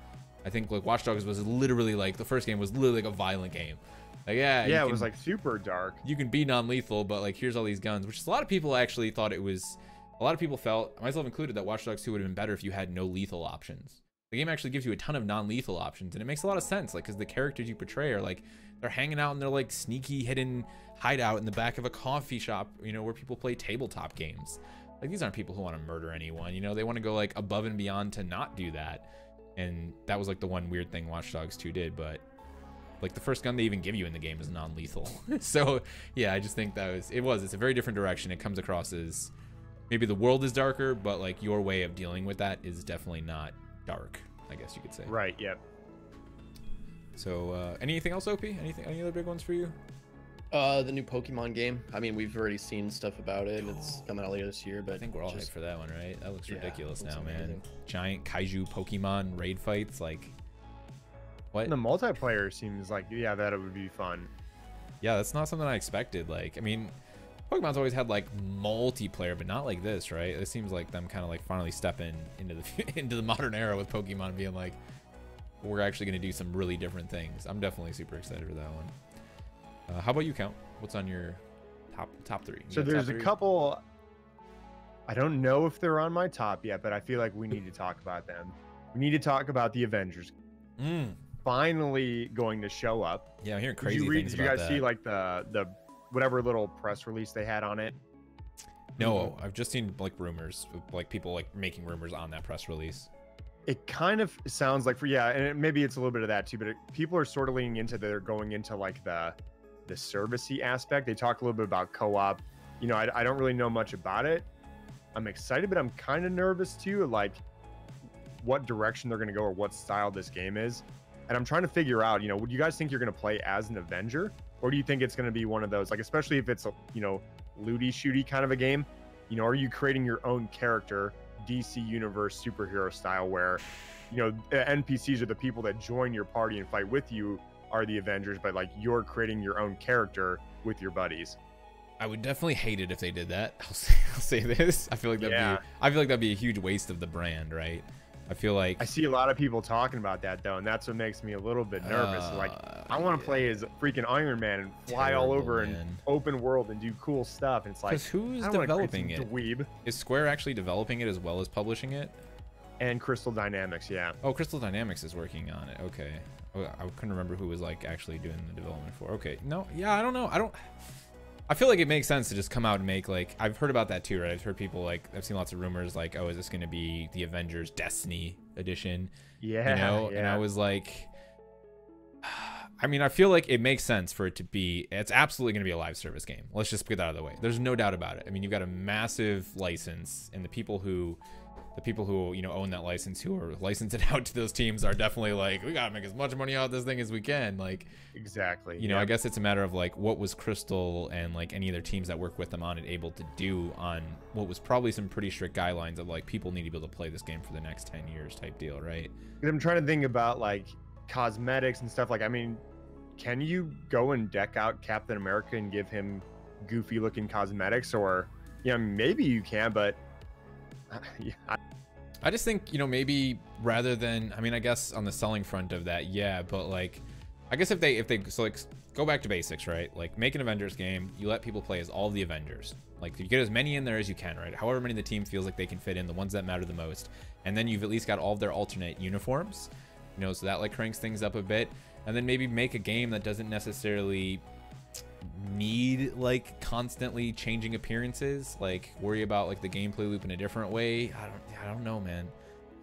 A: I think like Watch Dogs was literally like the first game was literally like a violent game. Like yeah,
B: Yeah, it
A: can-
B: was like super dark.
A: you can be non-lethal, but like here's all these guns, which is a lot of people actually thought it was. A lot of people felt, myself included, that Watch Dogs 2 would have been better if you had no lethal options. The game actually gives you a ton of non-lethal options, and it makes a lot of sense, like because the characters you portray are like they're hanging out in their like sneaky hidden hideout in the back of a coffee shop, you know, where people play tabletop games. Like these aren't people who want to murder anyone, you know, they want to go like above and beyond to not do that. And that was like the one weird thing Watch Dogs 2 did, but like the first gun they even give you in the game is non-lethal. so yeah, I just think that was it was it's a very different direction. It comes across as maybe the world is darker, but like your way of dealing with that is definitely not dark. I guess you could say.
B: Right. Yep.
A: So uh, anything else, OP? Anything? Any other big ones for you?
C: Uh, the new Pokemon game. I mean, we've already seen stuff about it. It's coming out later this year, but
A: I think we're all
C: just-
A: hyped for that one, right? That looks
C: Yeah,
A: ridiculous
C: looks
A: now, man. Giant kaiju Pokemon raid fights, like what?
B: The multiplayer seems like yeah, that it would be fun.
A: Yeah, that's not something I expected. Like, I mean, Pokemon's always had like multiplayer, but not like this, right? It seems like them kind of like finally stepping into the into the modern era with Pokemon being like, we're actually going to do some really different things. I'm definitely super excited for that one. Uh, how about you, Cownt? What's on your top top three? You
B: So there's a couple. I don't know if they're on my top yet, but I feel like we need to talk about them. We need to talk about the Avengers
A: Mm,
B: finally going to show up.
A: yeah, I'm hearing
B: Did
A: crazy
B: you read?
A: things
B: Did you guys
A: that.
B: see like the the whatever little press release they had on it?
A: no, mm-hmm. I've just seen like rumors, like people like making rumors on that press release.
B: It kind of sounds like for yeah, and it, maybe it's a little bit of that too. But it, people are sort of leaning into they're going into like the the servicey aspect. They talk a little bit about co-op. You know, I, I don't really know much about it. I'm excited, but I'm kind of nervous too. Like what direction they're going to go or what style this game is. And I'm trying to figure out, you know, would you guys think you're going to play as an Avenger, or do you think it's going to be one of those, like, especially if it's a, you know, looty shooty kind of a game? You know, are you creating your own character, DC Universe superhero style, where, you know, the NPCs are the people that join your party and fight with you are the Avengers, but like you're creating your own character with your buddies.
A: I would definitely hate it if they did that. I'll say, I'll say this. I feel like that'd
B: Yeah.
A: be I feel like that'd be a huge waste of the brand, right? I feel like
B: I see a lot of people talking about that though, and that's what makes me a little bit nervous. like,
A: uh,
B: I want to
A: yeah.
B: play as freaking Iron Man and fly all
A: Terrible,
B: over and open world and do cool stuff. And it's like,
A: who's
B: I don't wanna create
A: developing it?
B: Dweeb
A: Is Square actually developing it as well as publishing it?
B: and Crystal Dynamics, yeah.
A: Oh, Crystal Dynamics is working on it. Okay. Oh, I couldn't remember who was like actually doing the development for. Okay. No, yeah, I don't know. I don't. I feel like it makes sense to just come out and make like I've heard about that too, right? I've heard people like I've seen lots of rumors like, oh, is this going to be the Avengers Destiny edition?
B: Yeah,
A: you know
B: yeah.
A: and i was like i mean i feel like it makes sense for it to be it's absolutely going to be a live service game let's just get that out of the way there's no doubt about it i mean you've got a massive license and the people who the people who you know own that license who are licensing it out to those teams are definitely like we gotta make as much money out of this thing as we can like
B: exactly.
A: you know
B: yeah.
A: i guess it's a matter of like what was crystal and like any other teams that work with them on it able to do on what was probably some pretty strict guidelines of like people need to be able to play this game for the next 10 years type deal right
B: I'm trying to think about like cosmetics and stuff. Like, I mean, can you go and deck out Captain America and give him goofy looking cosmetics? Or, yeah, maybe you can, but I
A: just think, you know, maybe rather than I mean, I guess on the selling front of that, yeah, but like I guess if they if they so like go back to basics, right? Like make an Avengers game, you let people play as all the Avengers. Like you get as many in there as you can, right? However many the team feels like they can fit in, the ones that matter the most. And then you've at least got all of their alternate uniforms. You know, so that like cranks things up a bit. And then maybe make a game that doesn't necessarily need like constantly changing appearances like worry about like the gameplay loop in a different way. I don't i don't know man.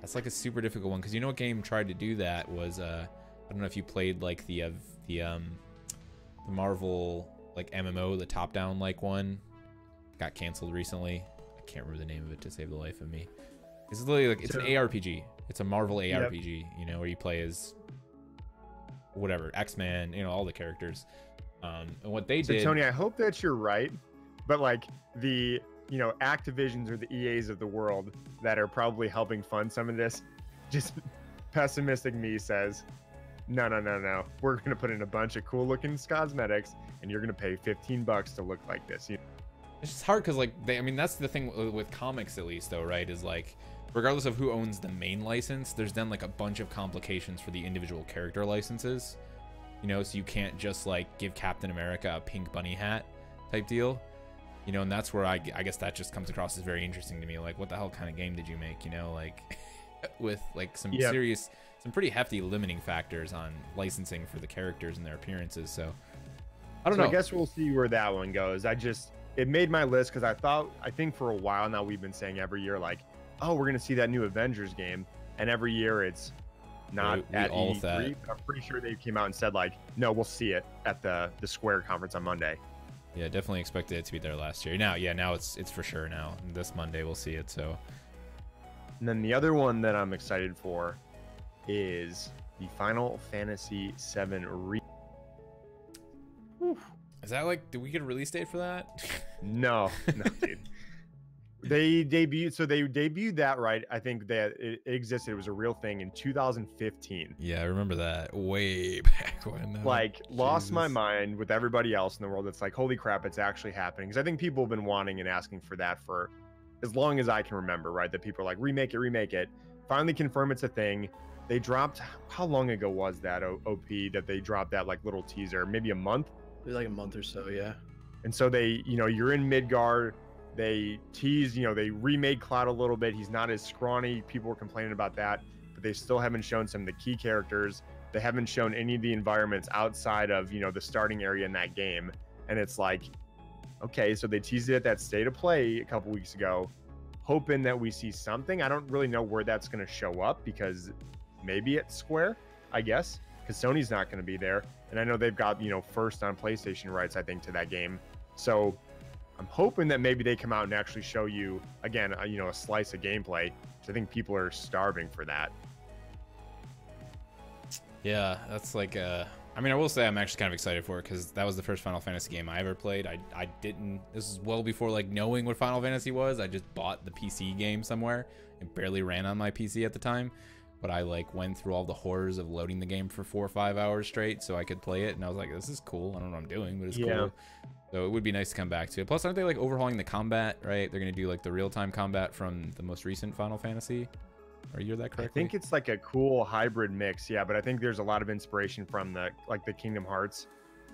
A: That's like a super difficult one because you know what game tried to do that was uh i don't know if you played like the uh, the um the marvel like mmo the top down like one. Got canceled recently. I can't remember the name of it to save the life of me. It's literally like it's an arpg it's a marvel
B: Yep.
A: arpg you know where you play as whatever x-men you know all the characters um and what they
B: so
A: did
B: Tony, I hope that you're right, but like the you know Activisions or the EAs of the world that are probably helping fund some of this, just pessimistic me says, no, no, no, no. We're gonna put in a bunch of cool looking cosmetics, and you're gonna pay 15 bucks to look like this. You
A: It's just hard because like they, I mean, that's the thing with comics at least, though, right? Is like, regardless of who owns the main license, there's then like a bunch of complications for the individual character licenses. You know, so you can't just like give Captain America a pink bunny hat type deal. You know, and that's where I, I guess that just comes across as very interesting to me. Like, what the hell kind of game did you make? You know, like with like some
B: Yeah.
A: serious, some pretty hefty limiting factors on licensing for the characters and their appearances. So I don't
B: so
A: know.
B: I guess we'll see where that one goes. I just it made my list because I thought I think for a while now we've been saying every year like, oh, we're gonna see that new Avengers game, and every year it's not
A: we
B: at
A: all
B: E3.
A: thought-
B: I'm pretty sure they came out and said like, no, we'll see it at the the Square conference on Monday.
A: Yeah, definitely expected it to be there last year. Now, yeah, now it's it's for sure now. This Monday we'll see it. So
B: And then the other one that I'm excited for is the Final Fantasy VII re.
A: is that like? Do we get a release date for that?
B: No, no, dude. They debuted, so they debuted that right. I think that it, it existed. It was a real thing in 2015.
A: yeah, I remember that way back when. uh,
B: like lost my mind with everybody else in the world. It's like, holy crap, it's actually happening. Because I think people have been wanting and asking for that for as long as I can remember, right? That people are like, remake it, remake it. Finally confirm it's a thing. They dropped, how long ago was that OP that they dropped that like little teaser? Maybe a month?
C: Maybe like a month or so, yeah.
B: And so they, you know, you're in Midgar. They teased, you know, they remade Cloud a little bit. He's not as scrawny. People were complaining about that, but they still haven't shown some of the key characters. They haven't shown any of the environments outside of, you know, the starting area in that game. And it's like, okay, so they teased it at that state of play a couple weeks ago, hoping that we see something. I don't really know where that's going to show up because maybe it's Square, I guess, because Sony's not going to be there. And I know they've got, you know, first on PlayStation rights, I think, to that game. So I'm hoping that maybe they come out and actually show you again, uh, you know, a slice of gameplay. I think people are starving for that.
A: Yeah, that's like uh I mean, I will say I'm actually kind of excited for it because that was the first Final Fantasy game I ever played. I, I didn't. This is well before like knowing what Final Fantasy was. I just bought the PC game somewhere. It barely ran on my PC at the time, but I like went through all the horrors of loading the game for four or five hours straight so I could play it, and I was like, this is cool. I don't know what I'm doing, but it's
B: Yeah.
A: cool. So it would be nice to come back to it. Plus, aren't they like overhauling the combat? Right? They're gonna do like the real time combat from the most recent Final Fantasy. Are you that
B: correct
A: I
B: think it's like a cool hybrid mix, yeah. But I think there's a lot of inspiration from the like the Kingdom Hearts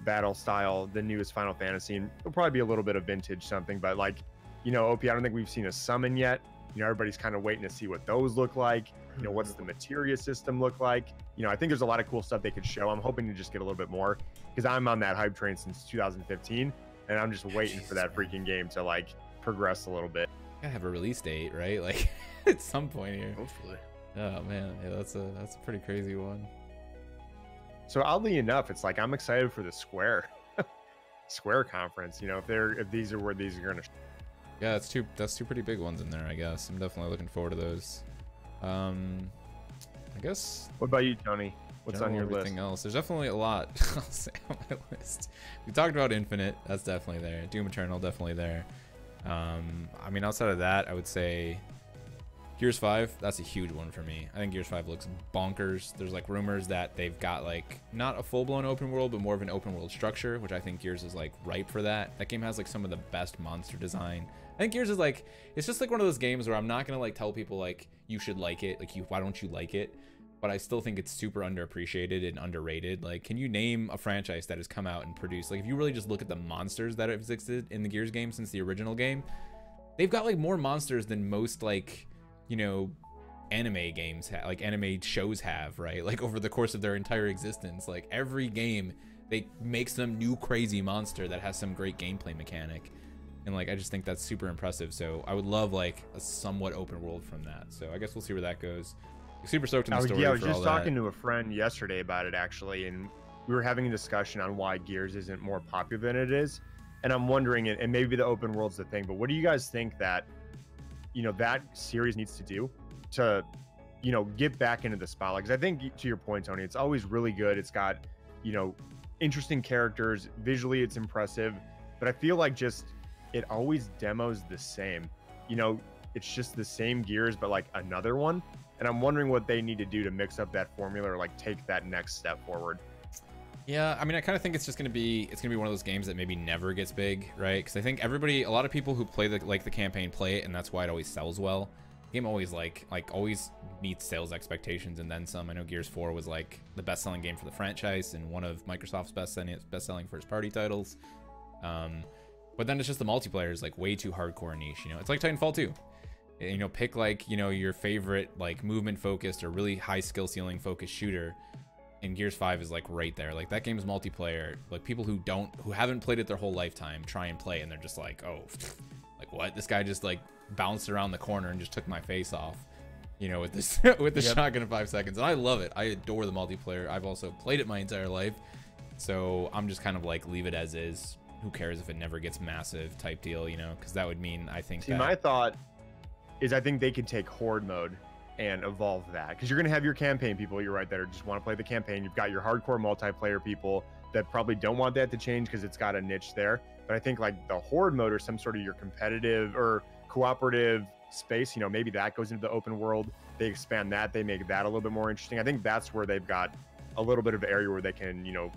B: battle style, the newest Final Fantasy, and it'll probably be a little bit of vintage something. But like, you know, OP, I don't think we've seen a summon yet. You know, everybody's kind of waiting to see what those look like. You know, what's mm-hmm. the materia system look like? You know, I think there's a lot of cool stuff they could show. I'm hoping to just get a little bit more because I'm on that hype train since 2015, and I'm just waiting for that freaking game to like progress a little bit.
A: gotta have a release date, right? Like at some point here.
C: Hopefully.
A: Oh man, yeah, that's a that's a pretty crazy one.
B: So oddly enough, it's like I'm excited for the Square Square conference. You know, if they're if these are where these are gonna.
A: Yeah, that's two that's two pretty big ones in there, I guess. I'm definitely looking forward to those. Um, I guess
B: What about you, Tony? What's on your
A: everything
B: list?
A: else. There's definitely a lot I'll say on my list. We talked about Infinite, that's definitely there. Doom Eternal, definitely there. Um, I mean, outside of that, I would say Gears 5, that's a huge one for me. I think Gears 5 looks bonkers. There's like rumors that they've got like not a full blown open world, but more of an open world structure, which I think Gears is like ripe for that. That game has like some of the best monster design. I think Gears is like it's just like one of those games where I'm not gonna like tell people like you should like it, like you why don't you like it? But I still think it's super underappreciated and underrated. Like, can you name a franchise that has come out and produced like if you really just look at the monsters that have existed in the Gears game since the original game, they've got like more monsters than most like you know anime games ha- like anime shows have right? Like over the course of their entire existence like every game they make some new crazy monster that has some great gameplay mechanic. And like i just think that's super impressive. So i would love like a somewhat open world from that. So i guess we'll see where that goes. Super stoked in
B: I
A: the
B: was,
A: story
B: yeah, I was just talking
A: that.
B: to a friend yesterday about it actually, and we were having a discussion on why Gears isn't more popular than it is. And I'm wondering, and and maybe the open world's the thing, but what do you guys think that, you know, that series needs to do to, you know, get back into the spotlight? Because I think, to your point, Tony, it's always really good. It's got, you know, interesting characters. Visually, it's impressive, but I feel like just it always demos the same. You know, it's just the same Gears, but like another one. And I'm wondering what they need to do to mix up that formula or like take that next step forward.
A: Yeah, I mean, I kind of think it's just gonna be it's gonna be one of those games that maybe never gets big, right? Because I think everybody, a lot of people who play the like the campaign play it, and that's why it always sells well. The game always like like always meets sales expectations and then some. I know Gears 4 was like the best selling game for the franchise and one of Microsoft's best selling best selling first party titles. Um, but then it's just the multiplayer is like way too hardcore niche. You know, it's like Titanfall 2 you know pick like you know your favorite like movement focused or really high skill ceiling focused shooter and gears 5 is like right there. Like that game's multiplayer. Like people who don't who haven't played it their whole lifetime try and play and they're just like oh like what? This guy just like bounced around the corner and just took my face off you know with this with the
B: Yep.
A: shotgun in five seconds. And i love it. I adore the multiplayer. I've also played it my entire life. So i'm just kind of like leave it as is. Who cares if it never gets massive type deal, you know? Because that would mean I think
B: See,
A: that,
B: my thought is I think they could take horde mode and evolve that because you're going to have your campaign people. You're right that are just want to play the campaign. You've got your hardcore multiplayer people that probably don't want that to change because it's got a niche there. But I think like the horde mode or some sort of your competitive or cooperative space, you know, maybe that goes into the open world. They expand that, they make that a little bit more interesting. I think that's where they've got a little bit of area where they can, you know,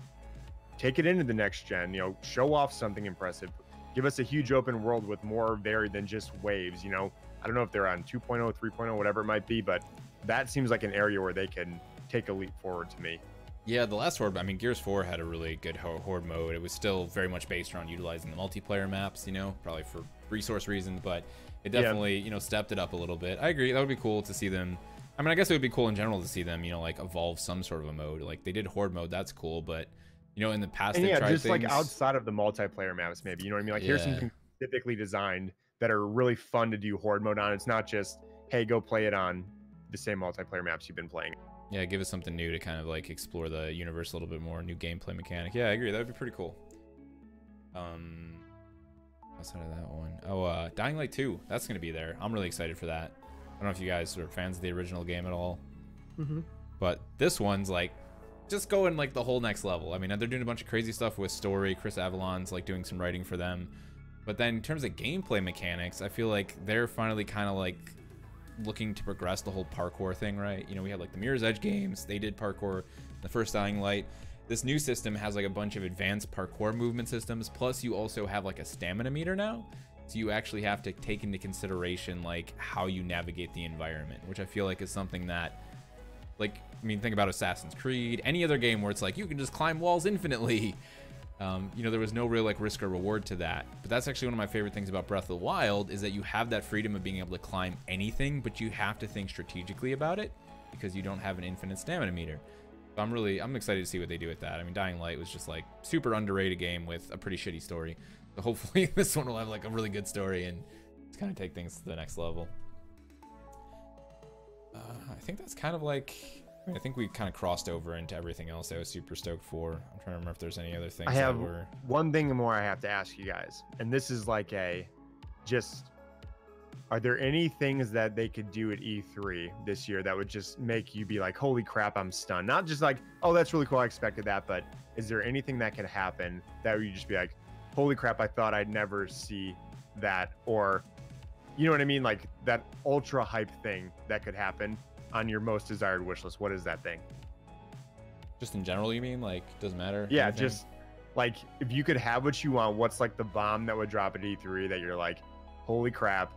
B: take it into the next gen, you know, show off something impressive. Give us a huge open world with more varied than just waves, you know. I don't know if they're on 2.0, 3.0, whatever it might be, but that seems like an area where they can take a leap forward to me.
A: Yeah, the last Horde, I mean, Gears 4 had a really good Horde mode. It was still very much based around utilizing the multiplayer maps, you know, probably for resource reasons, but it definitely, yeah. you know, stepped it up a little bit. I agree. That would be cool to see them. I mean, I guess it would be cool in general to see them, you know, like evolve some sort of a mode. Like they did Horde mode, that's cool, but you know, in the past,
B: and yeah,
A: just
B: things... like outside of the multiplayer maps, maybe you know what I mean. Like yeah. here's something specifically designed that are really fun to do Horde mode on. It's not just hey, go play it on the same multiplayer maps you've been playing.
A: Yeah, give us something new to kind of like explore the universe a little bit more, new gameplay mechanic. Yeah, I agree. That would be pretty cool. Um, outside of that one, oh, uh, Dying Light 2, that's gonna be there. I'm really excited for that. I don't know if you guys are fans of the original game at all,
C: mm-hmm.
A: but this one's like just going like the whole next level. I mean, they're doing a bunch of crazy stuff with story. Chris Avellone's like doing some writing for them. But then in terms of gameplay mechanics, I feel like they're finally kind of like looking to progress the whole parkour thing, right? You know, we had like the Mirror's Edge games, they did parkour, the first Dying Light. This new system has like a bunch of advanced parkour movement systems, plus you also have like a stamina meter now. So you actually have to take into consideration like how you navigate the environment, which I feel like is something that like I mean think about Assassin's Creed, any other game where it's like you can just climb walls infinitely. Um, you know, there was no real like risk or reward to that. But that's actually one of my favorite things about Breath of the Wild is that you have that freedom of being able to climb anything, but you have to think strategically about it because you don't have an infinite stamina meter. So I'm really I'm excited to see what they do with that. I mean, Dying Light was just like super underrated game with a pretty shitty story. So hopefully this one will have like a really good story and kind of take things to the next level. Uh, I think that's kind of like I think we kind of crossed over into everything else I was super stoked for. I'm trying to remember if there's any other things.
B: I have
A: were...
B: one thing more I have to ask you guys, and this is like a just. Are there any things that they could do at E3 this year that would just make you be like, "Holy crap, I'm stunned"? Not just like, "Oh, that's really cool, I expected that," but is there anything that could happen that would you just be like, "Holy crap, I thought I'd never see that," or, you know what I mean, like that ultra hype thing that could happen on your most desired wish list? What is that thing?
A: Just in general, you mean? Like, doesn't matter?
B: Yeah, anything? just like if you could have what you want, what's like the bomb that would drop at E3 that you're like, holy crap,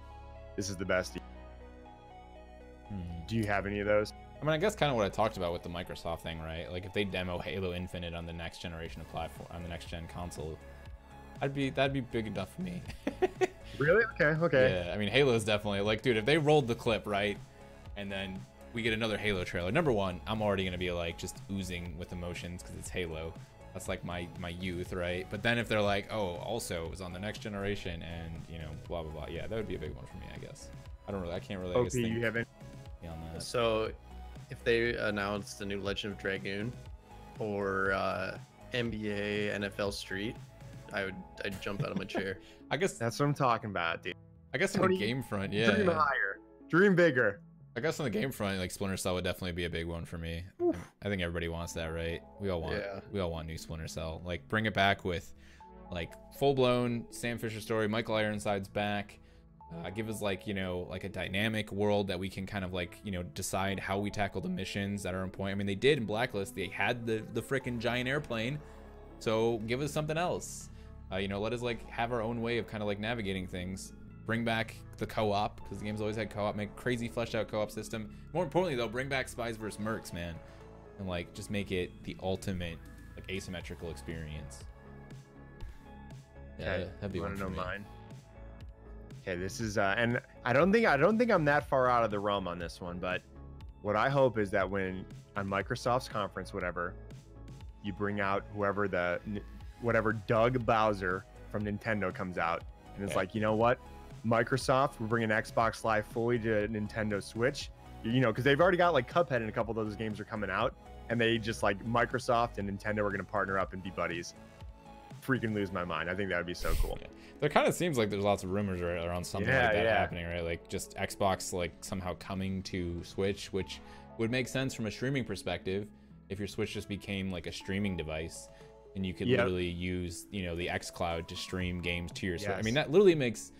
B: this is the best. Hmm. Do you have any of those?
A: I mean, I guess kind of what I talked about with the Microsoft thing, right? Like if they demo Halo Infinite on the next generation of platform, on the next gen console, I'd be that'd be big enough for me.
B: really? Okay. Okay.
A: Yeah. I mean, Halo is definitely like, dude, if they rolled the clip right, and then we get another Halo trailer. Number one, I'm already gonna be like just oozing with emotions because it's Halo. That's like my my youth, right? But then if they're like, oh, also it was on the next generation, and you know, blah blah blah. Yeah, that would be a big one for me, I guess. I don't really, I can't really.
B: OP, you haven't.
A: On that.
C: So, if they announce the new Legend of Dragoon, or uh, NBA NFL Street, I would I'd jump out of my chair.
A: I guess
B: that's what I'm talking about, dude.
A: I guess on the game front, yeah.
B: Dream higher, dream bigger.
A: I guess on the game front, like Splinter Cell would definitely be a big one for me. Oof. I think everybody wants that, right? We all want, yeah. we all want new Splinter Cell. Like bring it back with, like full blown Sam Fisher story. Michael Ironside's back. Uh, give us like you know like a dynamic world that we can kind of like you know decide how we tackle the missions that are important. I mean, they did in Blacklist. They had the the freaking giant airplane, so give us something else. Uh, you know, let us like have our own way of kind of like navigating things bring back the co-op because the game's always had co-op. Make crazy fleshed out co-op system. More importantly, though, bring back Spies vs Mercs, man, and like just make it the ultimate like asymmetrical experience.
B: Yeah, okay. that'd be one me. mine. Okay, this is uh, and I don't think I don't think I'm that far out of the realm on this one, but what I hope is that when on Microsoft's conference, whatever, you bring out whoever the whatever Doug Bowser from Nintendo comes out and it's like, you know what? Microsoft, we're bringing Xbox Live fully to Nintendo Switch. You know, because they've already got like Cuphead and a couple of those games are coming out, and they just like Microsoft and Nintendo are going to partner up and be buddies. freaking lose my mind. I think that would be so cool.
A: Yeah. There kind of seems like there's lots of rumors around something
B: Yeah,
A: like that
B: yeah.
A: happening, right? Like just Xbox like somehow coming to Switch, which would make sense from a streaming perspective if your Switch just became like a streaming device and you could
B: Yep.
A: literally use, you know, the xCloud to stream games to your Switch. I mean, that literally makes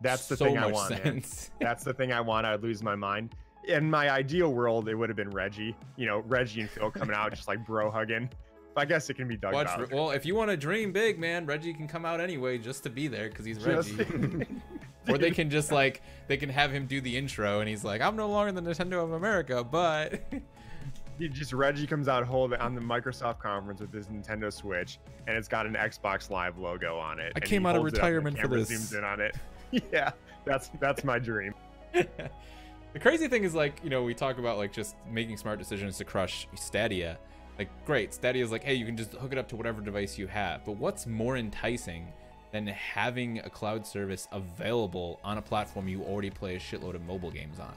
B: That's the
A: so
B: thing I want. That's the thing I want. I'd lose my mind. In my ideal world, it would have been Reggie. You know, Reggie and Phil coming out just like bro hugging. I guess it can be Doug
A: Watch,
B: Bowser.
A: well, if you want to dream big, man, Reggie can come out anyway just to be there because he's
B: Just-
A: Reggie. or they can just like they can have him do the intro and he's like, I'm no longer the Nintendo of America, but
B: He just Reggie comes out hold on the Microsoft conference with his Nintendo Switch, and it's got an Xbox Live logo on it.
A: I came out of
B: holds it and
A: retirement for this.
B: Zooms in on it. yeah, that's that's my dream.
A: the crazy thing is like you know we talk about like just making smart decisions to crush stadia. Like great stadia is like hey you can just hook it up to whatever device you have. But what's more enticing than having a cloud service available on a platform you already play a shitload of mobile games on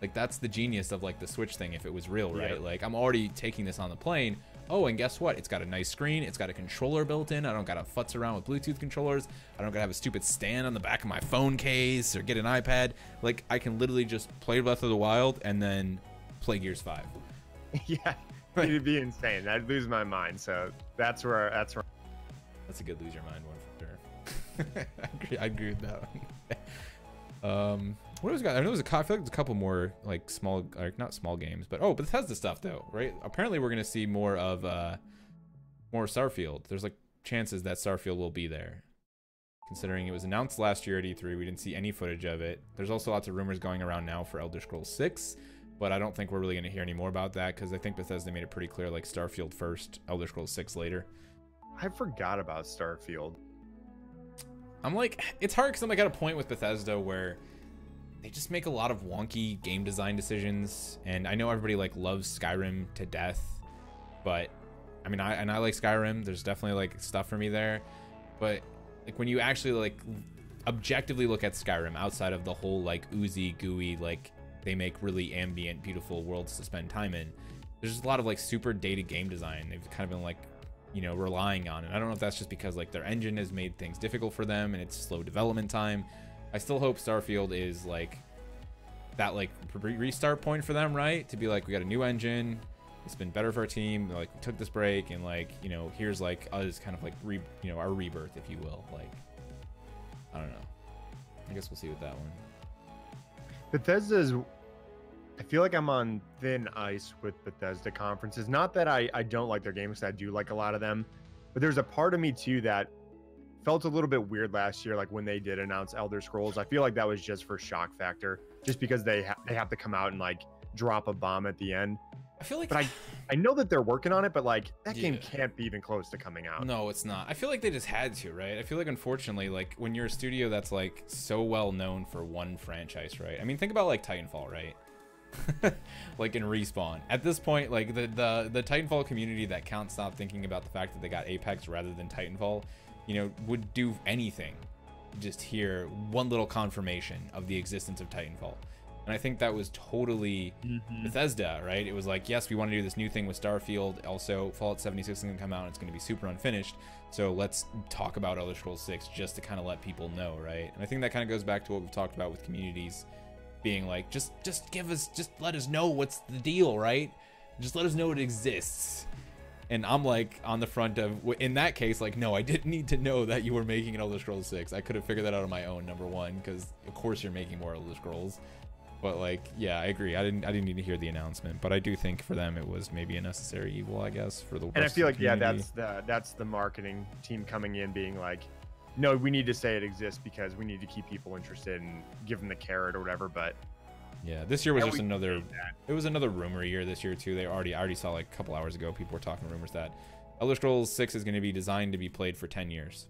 A: like that's the genius of like the switch thing if it was real right?
B: Yeah.
A: like i'm already taking this on the plane. Oh and guess what? It's got a nice screen. It's got a controller built in. I don't gotta futz around with bluetooth controllers. I don't gotta have a stupid stand on the back of my phone case or get an ipad. Like i can literally just play breath of the wild and then play gears 5
B: yeah, it'd be insane. I'd lose my mind. So that's where that's where.
A: that's a good lose your mind one for sure. I, agree, I agree with that one. Um what was got i know there's a feel like there's a couple more like small like not small games but oh bethesda stuff though right? Apparently we're gonna see more of uh more starfield. There's like chances that starfield will be there considering it was announced last year at e3 we didn't see any footage of it. There's also lots of rumors going around now for elder scrolls 6 but i don't think we're really going to hear any more about that because i think bethesda made it pretty clear like starfield first elder scrolls 6 later.
B: I forgot about Starfield.
A: I'm like, it's hard because I'm like at a point with Bethesda where they just make a lot of wonky game design decisions, and I know everybody like loves Skyrim to death, but I mean, I and I like Skyrim. There's definitely like stuff for me there, but like when you actually like objectively look at Skyrim outside of the whole like oozy gooey like they make really ambient beautiful worlds to spend time in there's just a lot of like super dated game design they've kind of been like you know relying on and i don't know if that's just because like their engine has made things difficult for them and it's slow development time i still hope starfield is like that like re- restart point for them right? To be like we got a new engine. It's been better for our team. Like we took this break and like you know here's like us kind of like re you know our rebirth if you will. Like i don't know. I guess we'll see with that one.
B: Bethesda's. I feel like I'm on thin ice with Bethesda conferences. Not that I, I don't like their games, I do like a lot of them, but there's a part of me too that felt a little bit weird last year, like when they did announce Elder Scrolls. I feel like that was just for shock factor, just because they ha- they have to come out and like drop a bomb at the end.
A: i feel like
B: But I I know that they're working on it, but like that game can't be even close to coming out.
A: No, it's not. I feel like they just had to, right? I feel like unfortunately, like when you're a studio that's like so well known for one franchise, right? I mean, think about like Titanfall, right? like in respawn. At this point, like the the the Titanfall community that can't stop thinking about the fact that they got Apex rather than Titanfall, you know, would do anything just hear one little confirmation of the existence of Titanfall. And I think that was totally mm-hmm. Bethesda, right? It was like, yes, we want to do this new thing with Starfield. Also, Fallout 76 is going to come out. It's going to be super unfinished. So let's talk about Elder Scrolls 6 just to kind of let people know, right? And I think that kind of goes back to what we've talked about with communities being like, just just give us, just let us know what's the deal, right? Just let us know it exists. And I'm like on the front of, in that case, like, no, I didn't need to know that you were making an Elder Scrolls 6. I could have figured that out on my own, number one, because of course you're making more Elder Scrolls. But like, yeah, I agree. I didn't I didn't need to hear the announcement, but I do think for them it was maybe a necessary evil, I guess, for the
B: And I feel like
A: the
B: yeah, that's the that's the marketing team coming in being like, no, we need to say it exists because we need to keep people interested and give them the carrot or whatever. But
A: yeah. This year was just another. It was another rumor year this year too. They already I already saw like a couple hours ago people were talking rumors that Elder Scrolls Six is going to be designed to be played for ten years,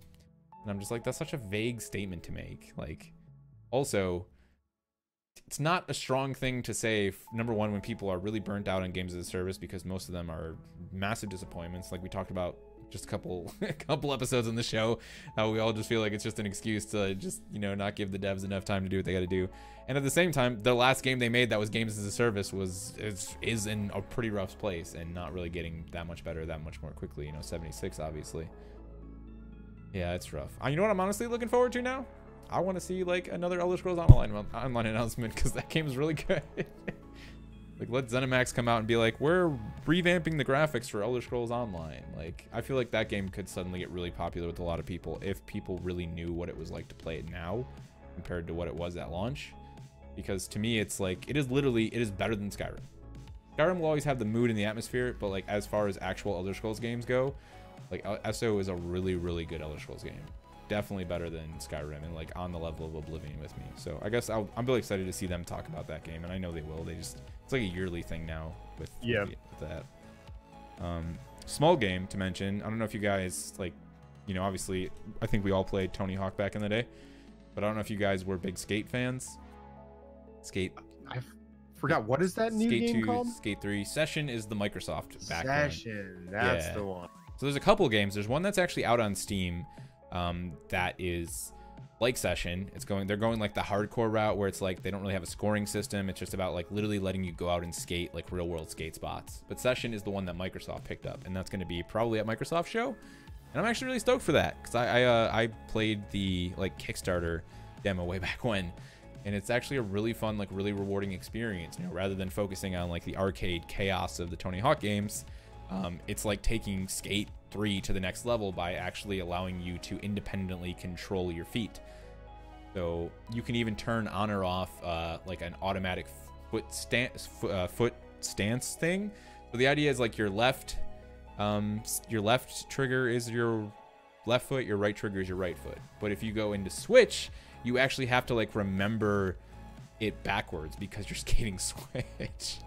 A: and I'm just like that's such a vague statement to make. Like, also. It's not a strong thing to say. Number one, when people are really burnt out on games as a service, because most of them are massive disappointments. Like we talked about just a couple, a couple episodes on the show, how we all just feel like it's just an excuse to just you know not give the devs enough time to do what they got to do. And at the same time, the last game they made that was games as a service was is, is in a pretty rough place and not really getting that much better that much more quickly. You know, 76 obviously. Yeah, it's rough. Uh, you know what I'm honestly looking forward to now? I want to see like another Elder Scrolls Online online announcement because that game is really good. Like let ZeniMax come out and be like, we're revamping the graphics for Elder Scrolls Online. Like I feel like that game could suddenly get really popular with a lot of people if people really knew what it was like to play it now compared to what it was at launch. Because to me, it's like it is literally it is better than Skyrim. Skyrim will always have the mood and the atmosphere, but like as far as actual Elder Scrolls games go, like ESO is a really really good Elder Scrolls game definitely better than Skyrim and like on the level of Oblivion with me. So I guess i am really excited to see them talk about that game, and I know they will. They just it's like a yearly thing now with
B: yeah
A: with that. Um, small game to mention. I don't know if you guys like, you know, obviously I think we all played Tony Hawk back in the day, but I don't know if you guys were big Skate fans. Skate.
B: I forgot what is that new
A: Skate
B: game
A: 2,
B: called?
A: Skate 3. Session is the Microsoft
B: background. Session. That's yeah. the one.
A: So there's a couple games. There's one that's actually out on Steam um, that is like session. It's going they're going like the hardcore route where it's like they don't really have a scoring system. It's just about like literally letting you go out and skate like real world skate spots. But session is the one that microsoft picked up and that's going to be probably at microsoft show. And i'm actually really stoked for that because i I, uh, I played the like kickstarter demo way back when and it's actually a really fun like really rewarding experience you know rather than focusing on like the arcade chaos of the tony hawk games um, it's like taking skate 3 to the next level by actually allowing you to independently control your feet. So you can even turn on or off uh, like an automatic foot stance, uh, foot stance thing. So the idea is like your left, um, your left trigger is your left foot, your right trigger is your right foot. But if you go into switch, you actually have to like remember it backwards because you're skating switch.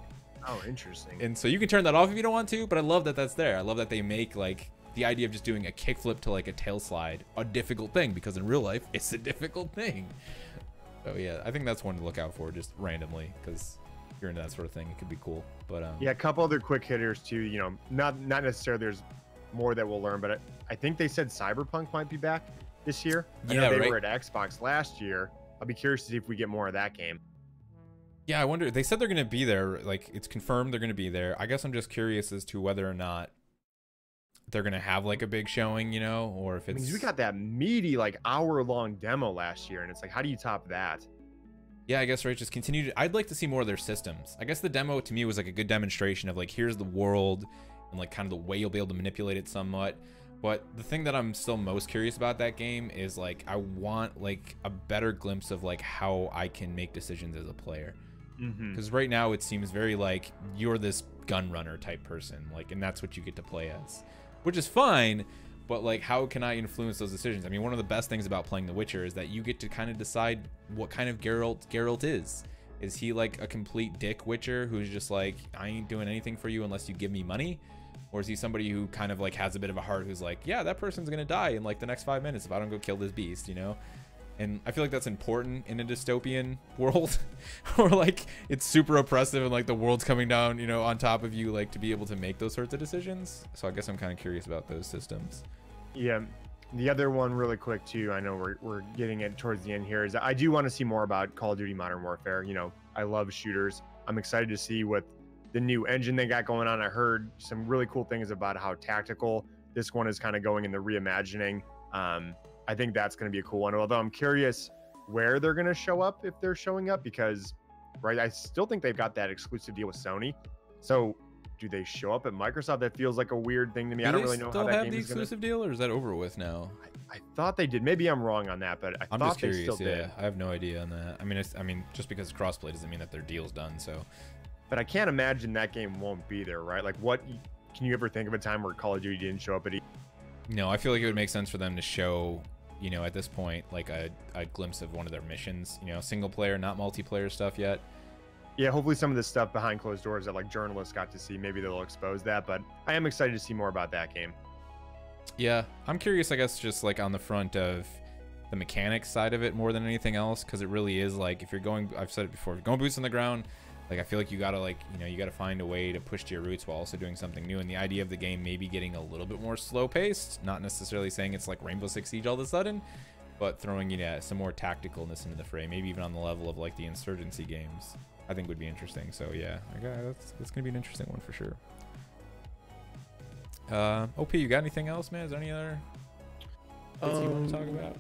B: Oh, interesting.
A: And so you can turn that off if you don't want to, but I love that that's there. I love that they make like the idea of just doing a kickflip to like a tail slide a difficult thing because in real life it's a difficult thing. So yeah, I think that's one to look out for just randomly because you're into that sort of thing. It could be cool. But um,
B: yeah, a couple other quick hitters too. You know, not not necessarily there's more that we'll learn, but I, I think they said Cyberpunk might be back this year. I
A: yeah,
B: know they
A: right.
B: were at Xbox last year. I'll be curious to see if we get more of that game.
A: Yeah, I wonder. They said they're going to be there. Like, it's confirmed they're going to be there. I guess I'm just curious as to whether or not they're going to have like a big showing, you know, or if it's.
B: I mean, we got that meaty, like hour long demo last year, and it's like, how do you top that?
A: Yeah, I guess right. Just continue. To, I'd like to see more of their systems. I guess the demo to me was like a good demonstration of like here's the world and like kind of the way you'll be able to manipulate it somewhat. But the thing that I'm still most curious about that game is like I want like a better glimpse of like how I can make decisions as a player.
B: Mm-hmm.
A: because mm-hmm. right now it seems very like you're this gun runner type person like and that's what you get to play as which is fine but like how can i influence those decisions i mean one of the best things about playing the witcher is that you get to kind of decide what kind of Geralt Geralt is is he like a complete dick witcher who's just like i ain't doing anything for you unless you give me money or is he somebody who kind of like has a bit of a heart who's like yeah that person's gonna die in like the next five minutes if i don't go kill this beast you know and I feel like that's important in a dystopian world where like it's super oppressive and like the world's coming down, you know, on top of you, like to be able to make those sorts of decisions. So I guess I'm kind of curious about those systems.
B: Yeah. The other one, really quick too. I know we're we're getting it towards the end here. Is I do want to see more about Call of Duty Modern Warfare. You know, I love shooters. I'm excited to see what the new engine they got going on. I heard some really cool things about how tactical this one is kind of going in the reimagining. Um, I think that's going to be a cool one. Although I'm curious where they're going to show up if they're showing up because, right, I still think they've got that exclusive deal with Sony. So do they show up at Microsoft? That feels like a weird thing to me.
A: Do
B: I don't really know how that
A: have
B: game
A: the
B: is
A: exclusive
B: gonna...
A: deal, or is that over with now?
B: I, I, thought they did. Maybe I'm wrong on that, but I
A: am just curious. yeah,
B: did.
A: I have no idea on that. I mean, I mean, just because it's crossplay doesn't mean that their deal's done. So,
B: but I can't imagine that game won't be there, right? Like, what can you ever think of a time where Call of Duty didn't show up at? E-
A: no, I feel like it would make sense for them to show you know, at this point, like a, a glimpse of one of their missions, you know, single player, not multiplayer stuff yet.
B: Yeah, hopefully some of the stuff behind closed doors that like journalists got to see, maybe they'll expose that. But I am excited to see more about that game.
A: Yeah, I'm curious, I guess, just like on the front of the mechanics side of it more than anything else, because it really is like if you're going, I've said it before, going boots on the ground, like I feel like you gotta like you know you gotta find a way to push to your roots while also doing something new. And the idea of the game maybe getting a little bit more slow paced, not necessarily saying it's like Rainbow Six Siege all of a sudden, but throwing you know, some more tacticalness into the fray, maybe even on the level of like the insurgency games. I think would be interesting. So yeah, okay, that's that's gonna be an interesting one for sure. Uh, OP, you got anything else, man? Is there any other bits you want to talk about?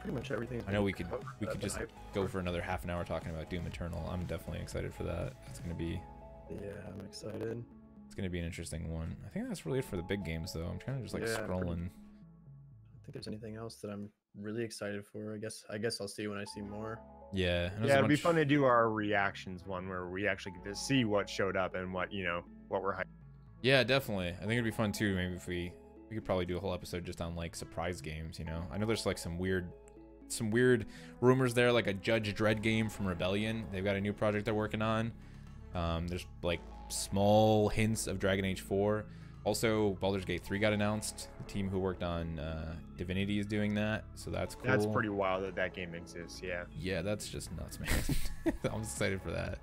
C: Pretty much everything.
A: I know we could we could just go for another half an hour talking about Doom Eternal. I'm definitely excited for that. It's gonna be
C: Yeah, I'm excited.
A: it's gonna be an interesting one. I think that's really it for the big games though. I'm kind of just like
C: Yeah, pretty-
A: scrolling.
C: I don't think there's anything else that I'm really excited for. I guess I guess I'll see when I see more.
A: Yeah, and there's a
B: Yeah, it'd be fun to do our reactions one where we actually get to see what showed up and what you know what we're hyped.
A: Yeah, definitely. I think it'd be fun too. Maybe if we we could probably do a whole episode just on like surprise games. You know, I know there's like some weird, some weird rumors there, like a Judge Dredd game from Rebellion. They've got a new project they're working on. Um, there's like small hints of Dragon Age 4. Also, Baldur's Gate 3 got announced. The team who worked on uh, Divinity is doing that, so that's cool.
B: That's pretty wild that that game exists. Yeah.
A: Yeah, that's just nuts, man. I'm excited for that.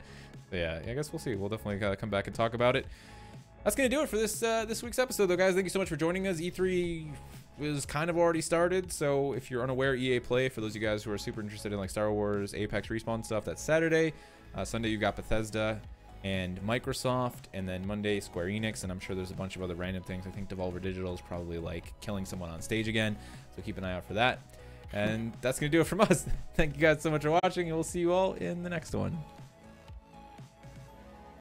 A: But yeah, I guess we'll see. We'll definitely uh, come back and talk about it. That's gonna do it for this uh, this week's episode, though, guys. Thank you so much for joining us. E3 is kind of already started, so if you're unaware, EA Play for those of you guys who are super interested in like Star Wars, Apex, Respawn stuff, that's Saturday. Uh, Sunday you got Bethesda and Microsoft, and then Monday Square Enix, and I'm sure there's a bunch of other random things. I think Devolver Digital is probably like killing someone on stage again, so keep an eye out for that. And that's gonna do it from us. Thank you guys so much for watching, and we'll see you all in the next one.